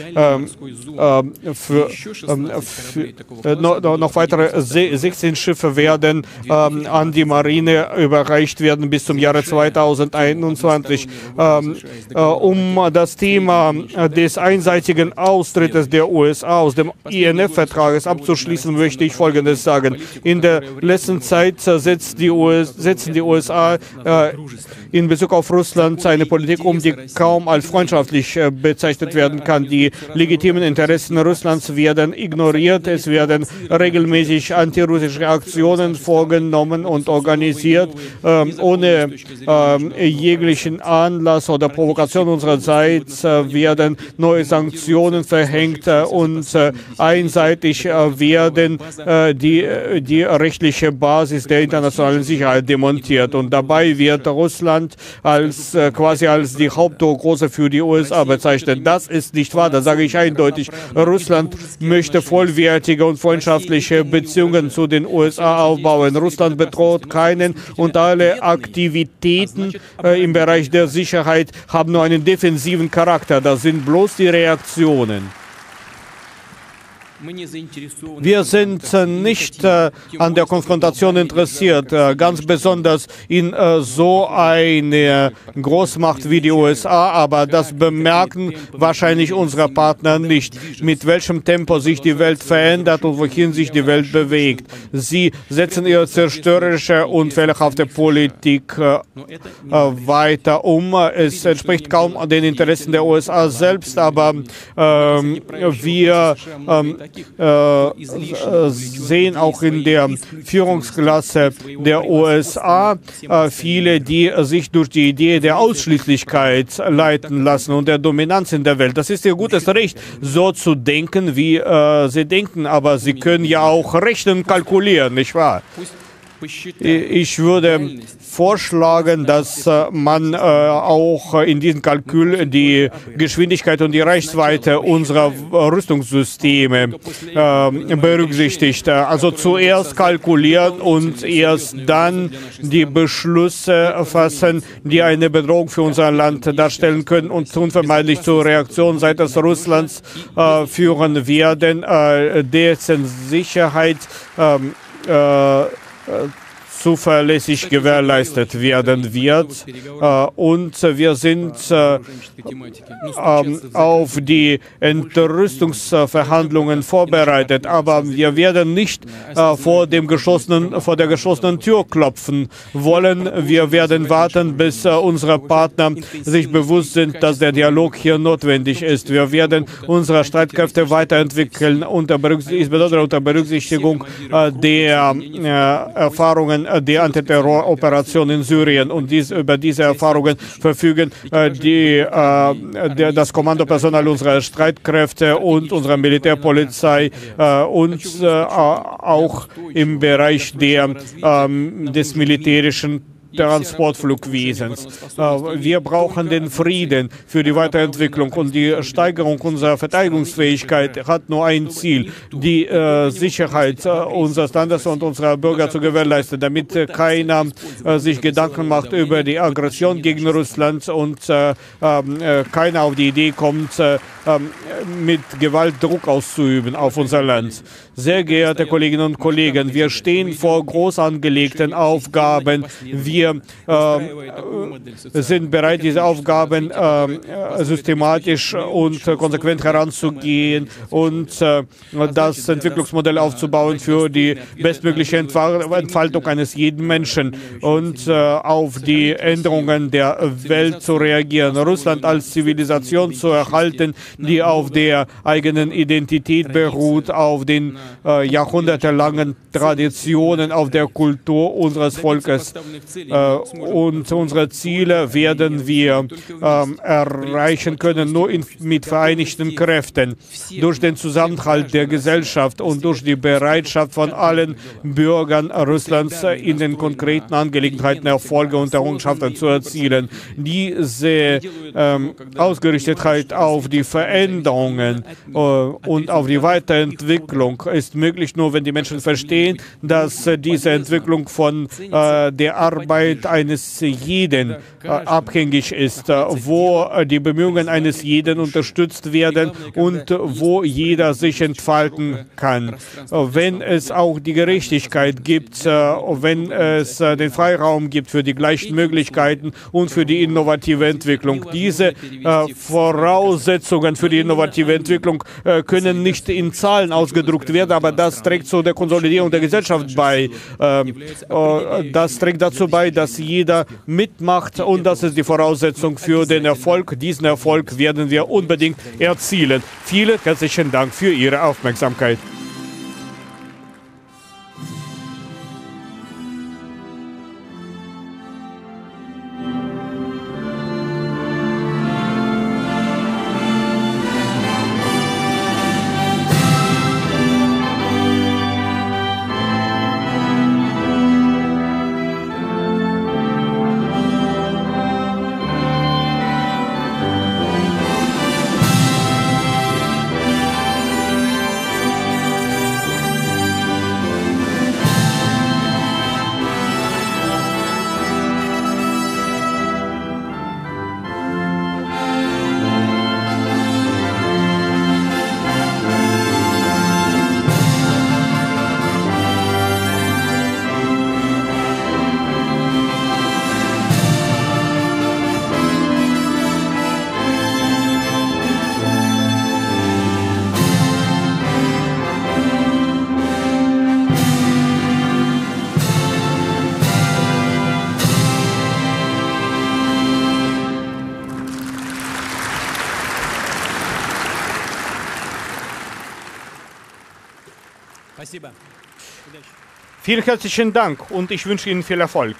für, ähm, für äh, no, no, noch weitere se- 16 Schiffe werden ähm, an die Marine überreicht werden bis zum Jahre 2021. Ähm, äh, um das Thema äh, des einseitigen Austrittes der USA aus dem INF-Vertrages abzuschließen, möchte ich Folgendes sagen. In der letzten Zeit setzt die US, setzen die USA äh, in Bezug auf Russland eine Politik um, die kaum als freundschaftlich äh, bezeichnet werden kann. Die legitimen Interessen Russlands werden ignoriert. Es werden regelmäßig antirussische Aktionen vorgenommen und organisiert, ähm, ohne ähm, jeglichen Anlass oder Provokation unsererseits äh, werden neue Sanktionen verhängt äh, und äh, einseitig äh, werden äh, die, äh, die rechtliche Basis der internationalen Sicherheit demontiert. Und dabei wird Russland als quasi als die Hauptdrohgröße für die USA bezeichnet. Das ist nicht wahr, das sage ich eindeutig. Russland möchte vollwertige und freundschaftliche Beziehungen zu den USA aufbauen. Russland bedroht keinen und alle Aktivitäten äh, im Bereich der Sicherheit haben nur einen defensiven Charakter. Das sind bloß die Reaktionen. Wir sind äh, nicht äh, an der Konfrontation interessiert, äh, ganz besonders in äh, so eine Großmacht wie die USA, aber das bemerken wahrscheinlich unsere Partner nicht, mit welchem Tempo sich die Welt verändert und wohin sich die Welt bewegt. Sie setzen ihre zerstörerische und fehlerhafte Politik äh, äh, weiter um. Es entspricht kaum den Interessen der USA selbst, aber ähm, wir ähm, äh, sehen auch in der Führungsklasse der USA äh, viele, die sich durch die Idee der Ausschließlichkeit leiten lassen und der Dominanz in der Welt. Das ist ihr gutes Recht, so zu denken, wie äh, sie denken, aber sie können ja auch rechnen, kalkulieren, nicht wahr? Ich würde vorschlagen, dass äh, man äh, auch in diesem Kalkül die Geschwindigkeit und die Reichweite unserer Rüstungssysteme äh, berücksichtigt. Also zuerst kalkulieren und erst dann die Beschlüsse fassen, die eine Bedrohung für unser Land darstellen können und unvermeidlich zur Reaktion seitens Russlands äh, führen werden, äh, dessen Sicherheit ähm, äh, zuverlässig gewährleistet werden wird. Äh, und wir sind äh, ähm, auf die Entrüstungsverhandlungen vorbereitet, aber wir werden nicht äh, vor, dem geschlossenen, vor der geschlossenen Tür klopfen wollen. Wir werden warten, bis unsere Partner sich bewusst sind, dass der Dialog hier notwendig ist. Wir werden unsere Streitkräfte weiterentwickeln, unter insbesondere unter Berücksichtigung der Erfahrungen der Antiterroroperation in Syrien und dies, über diese Erfahrungen verfügen die, der, das Kommandopersonal unserer Streitkräfte und unserer Militärpolizei äh, und äh, auch im Bereich der, ähm, des militärischen Transportflugwesens. Äh, wir brauchen den Frieden für die Weiterentwicklung und die Steigerung unserer Verteidigungsfähigkeit hat nur ein Ziel, die äh, Sicherheit äh, unseres Landes und unserer Bürger zu gewährleisten, damit keiner sich Gedanken macht über die Aggression gegen Russland und äh, ähm, keiner auf die Idee kommt, ähm, mit Gewalt Druck auszuüben auf unser Land. Sehr geehrte Kolleginnen und Kollegen, wir stehen vor groß angelegten Aufgaben. Wir äh, sind bereit, diese Aufgaben äh, systematisch und konsequent heranzugehen und äh, das Entwicklungsmodell aufzubauen für die bestmögliche Entfaltung eines jeden Menschen und äh, auf die Änderungen der Welt zu reagieren. Russland als Zivilisation zu erhalten, die auf der eigenen Identität beruht, auf den äh, jahrhundertelangen Traditionen, auf der Kultur unseres Volkes. Äh, und unsere Ziele werden wir äh, erreichen können nur in, mit vereinigten Kräften, durch den Zusammenhalt der Gesellschaft und durch die Bereitschaft von allen Bürgern Russlands in den konkreten Angelegenheiten Erfolge und Errungenschaften zu erzielen. Diese ähm, Ausgerichtetheit auf die Veränderungen äh, und auf die Weiterentwicklung ist möglich nur, wenn die Menschen verstehen, dass äh, diese Entwicklung von äh, der Arbeit eines jeden äh, abhängig ist, äh, wo äh, die Bemühungen eines jeden unterstützt werden und wo jeder sich entfalten kann. Wenn es auch die Gerechtigkeit gibt, wenn es den Freiraum gibt für die gleichen Möglichkeiten und für die innovative Entwicklung. Diese Voraussetzungen für die innovative Entwicklung können nicht in Zahlen ausgedruckt werden, aber das trägt zu der Konsolidierung der Gesellschaft bei. Ähm, das trägt dazu bei, dass jeder mitmacht und das ist die Voraussetzung für den Erfolg. Diesen Erfolg werden wir unbedingt erzielen. Vielen herzlichen Dank für Ihre Aufmerksamkeit. Vielen herzlichen Dank und ich wünsche Ihnen viel Erfolg.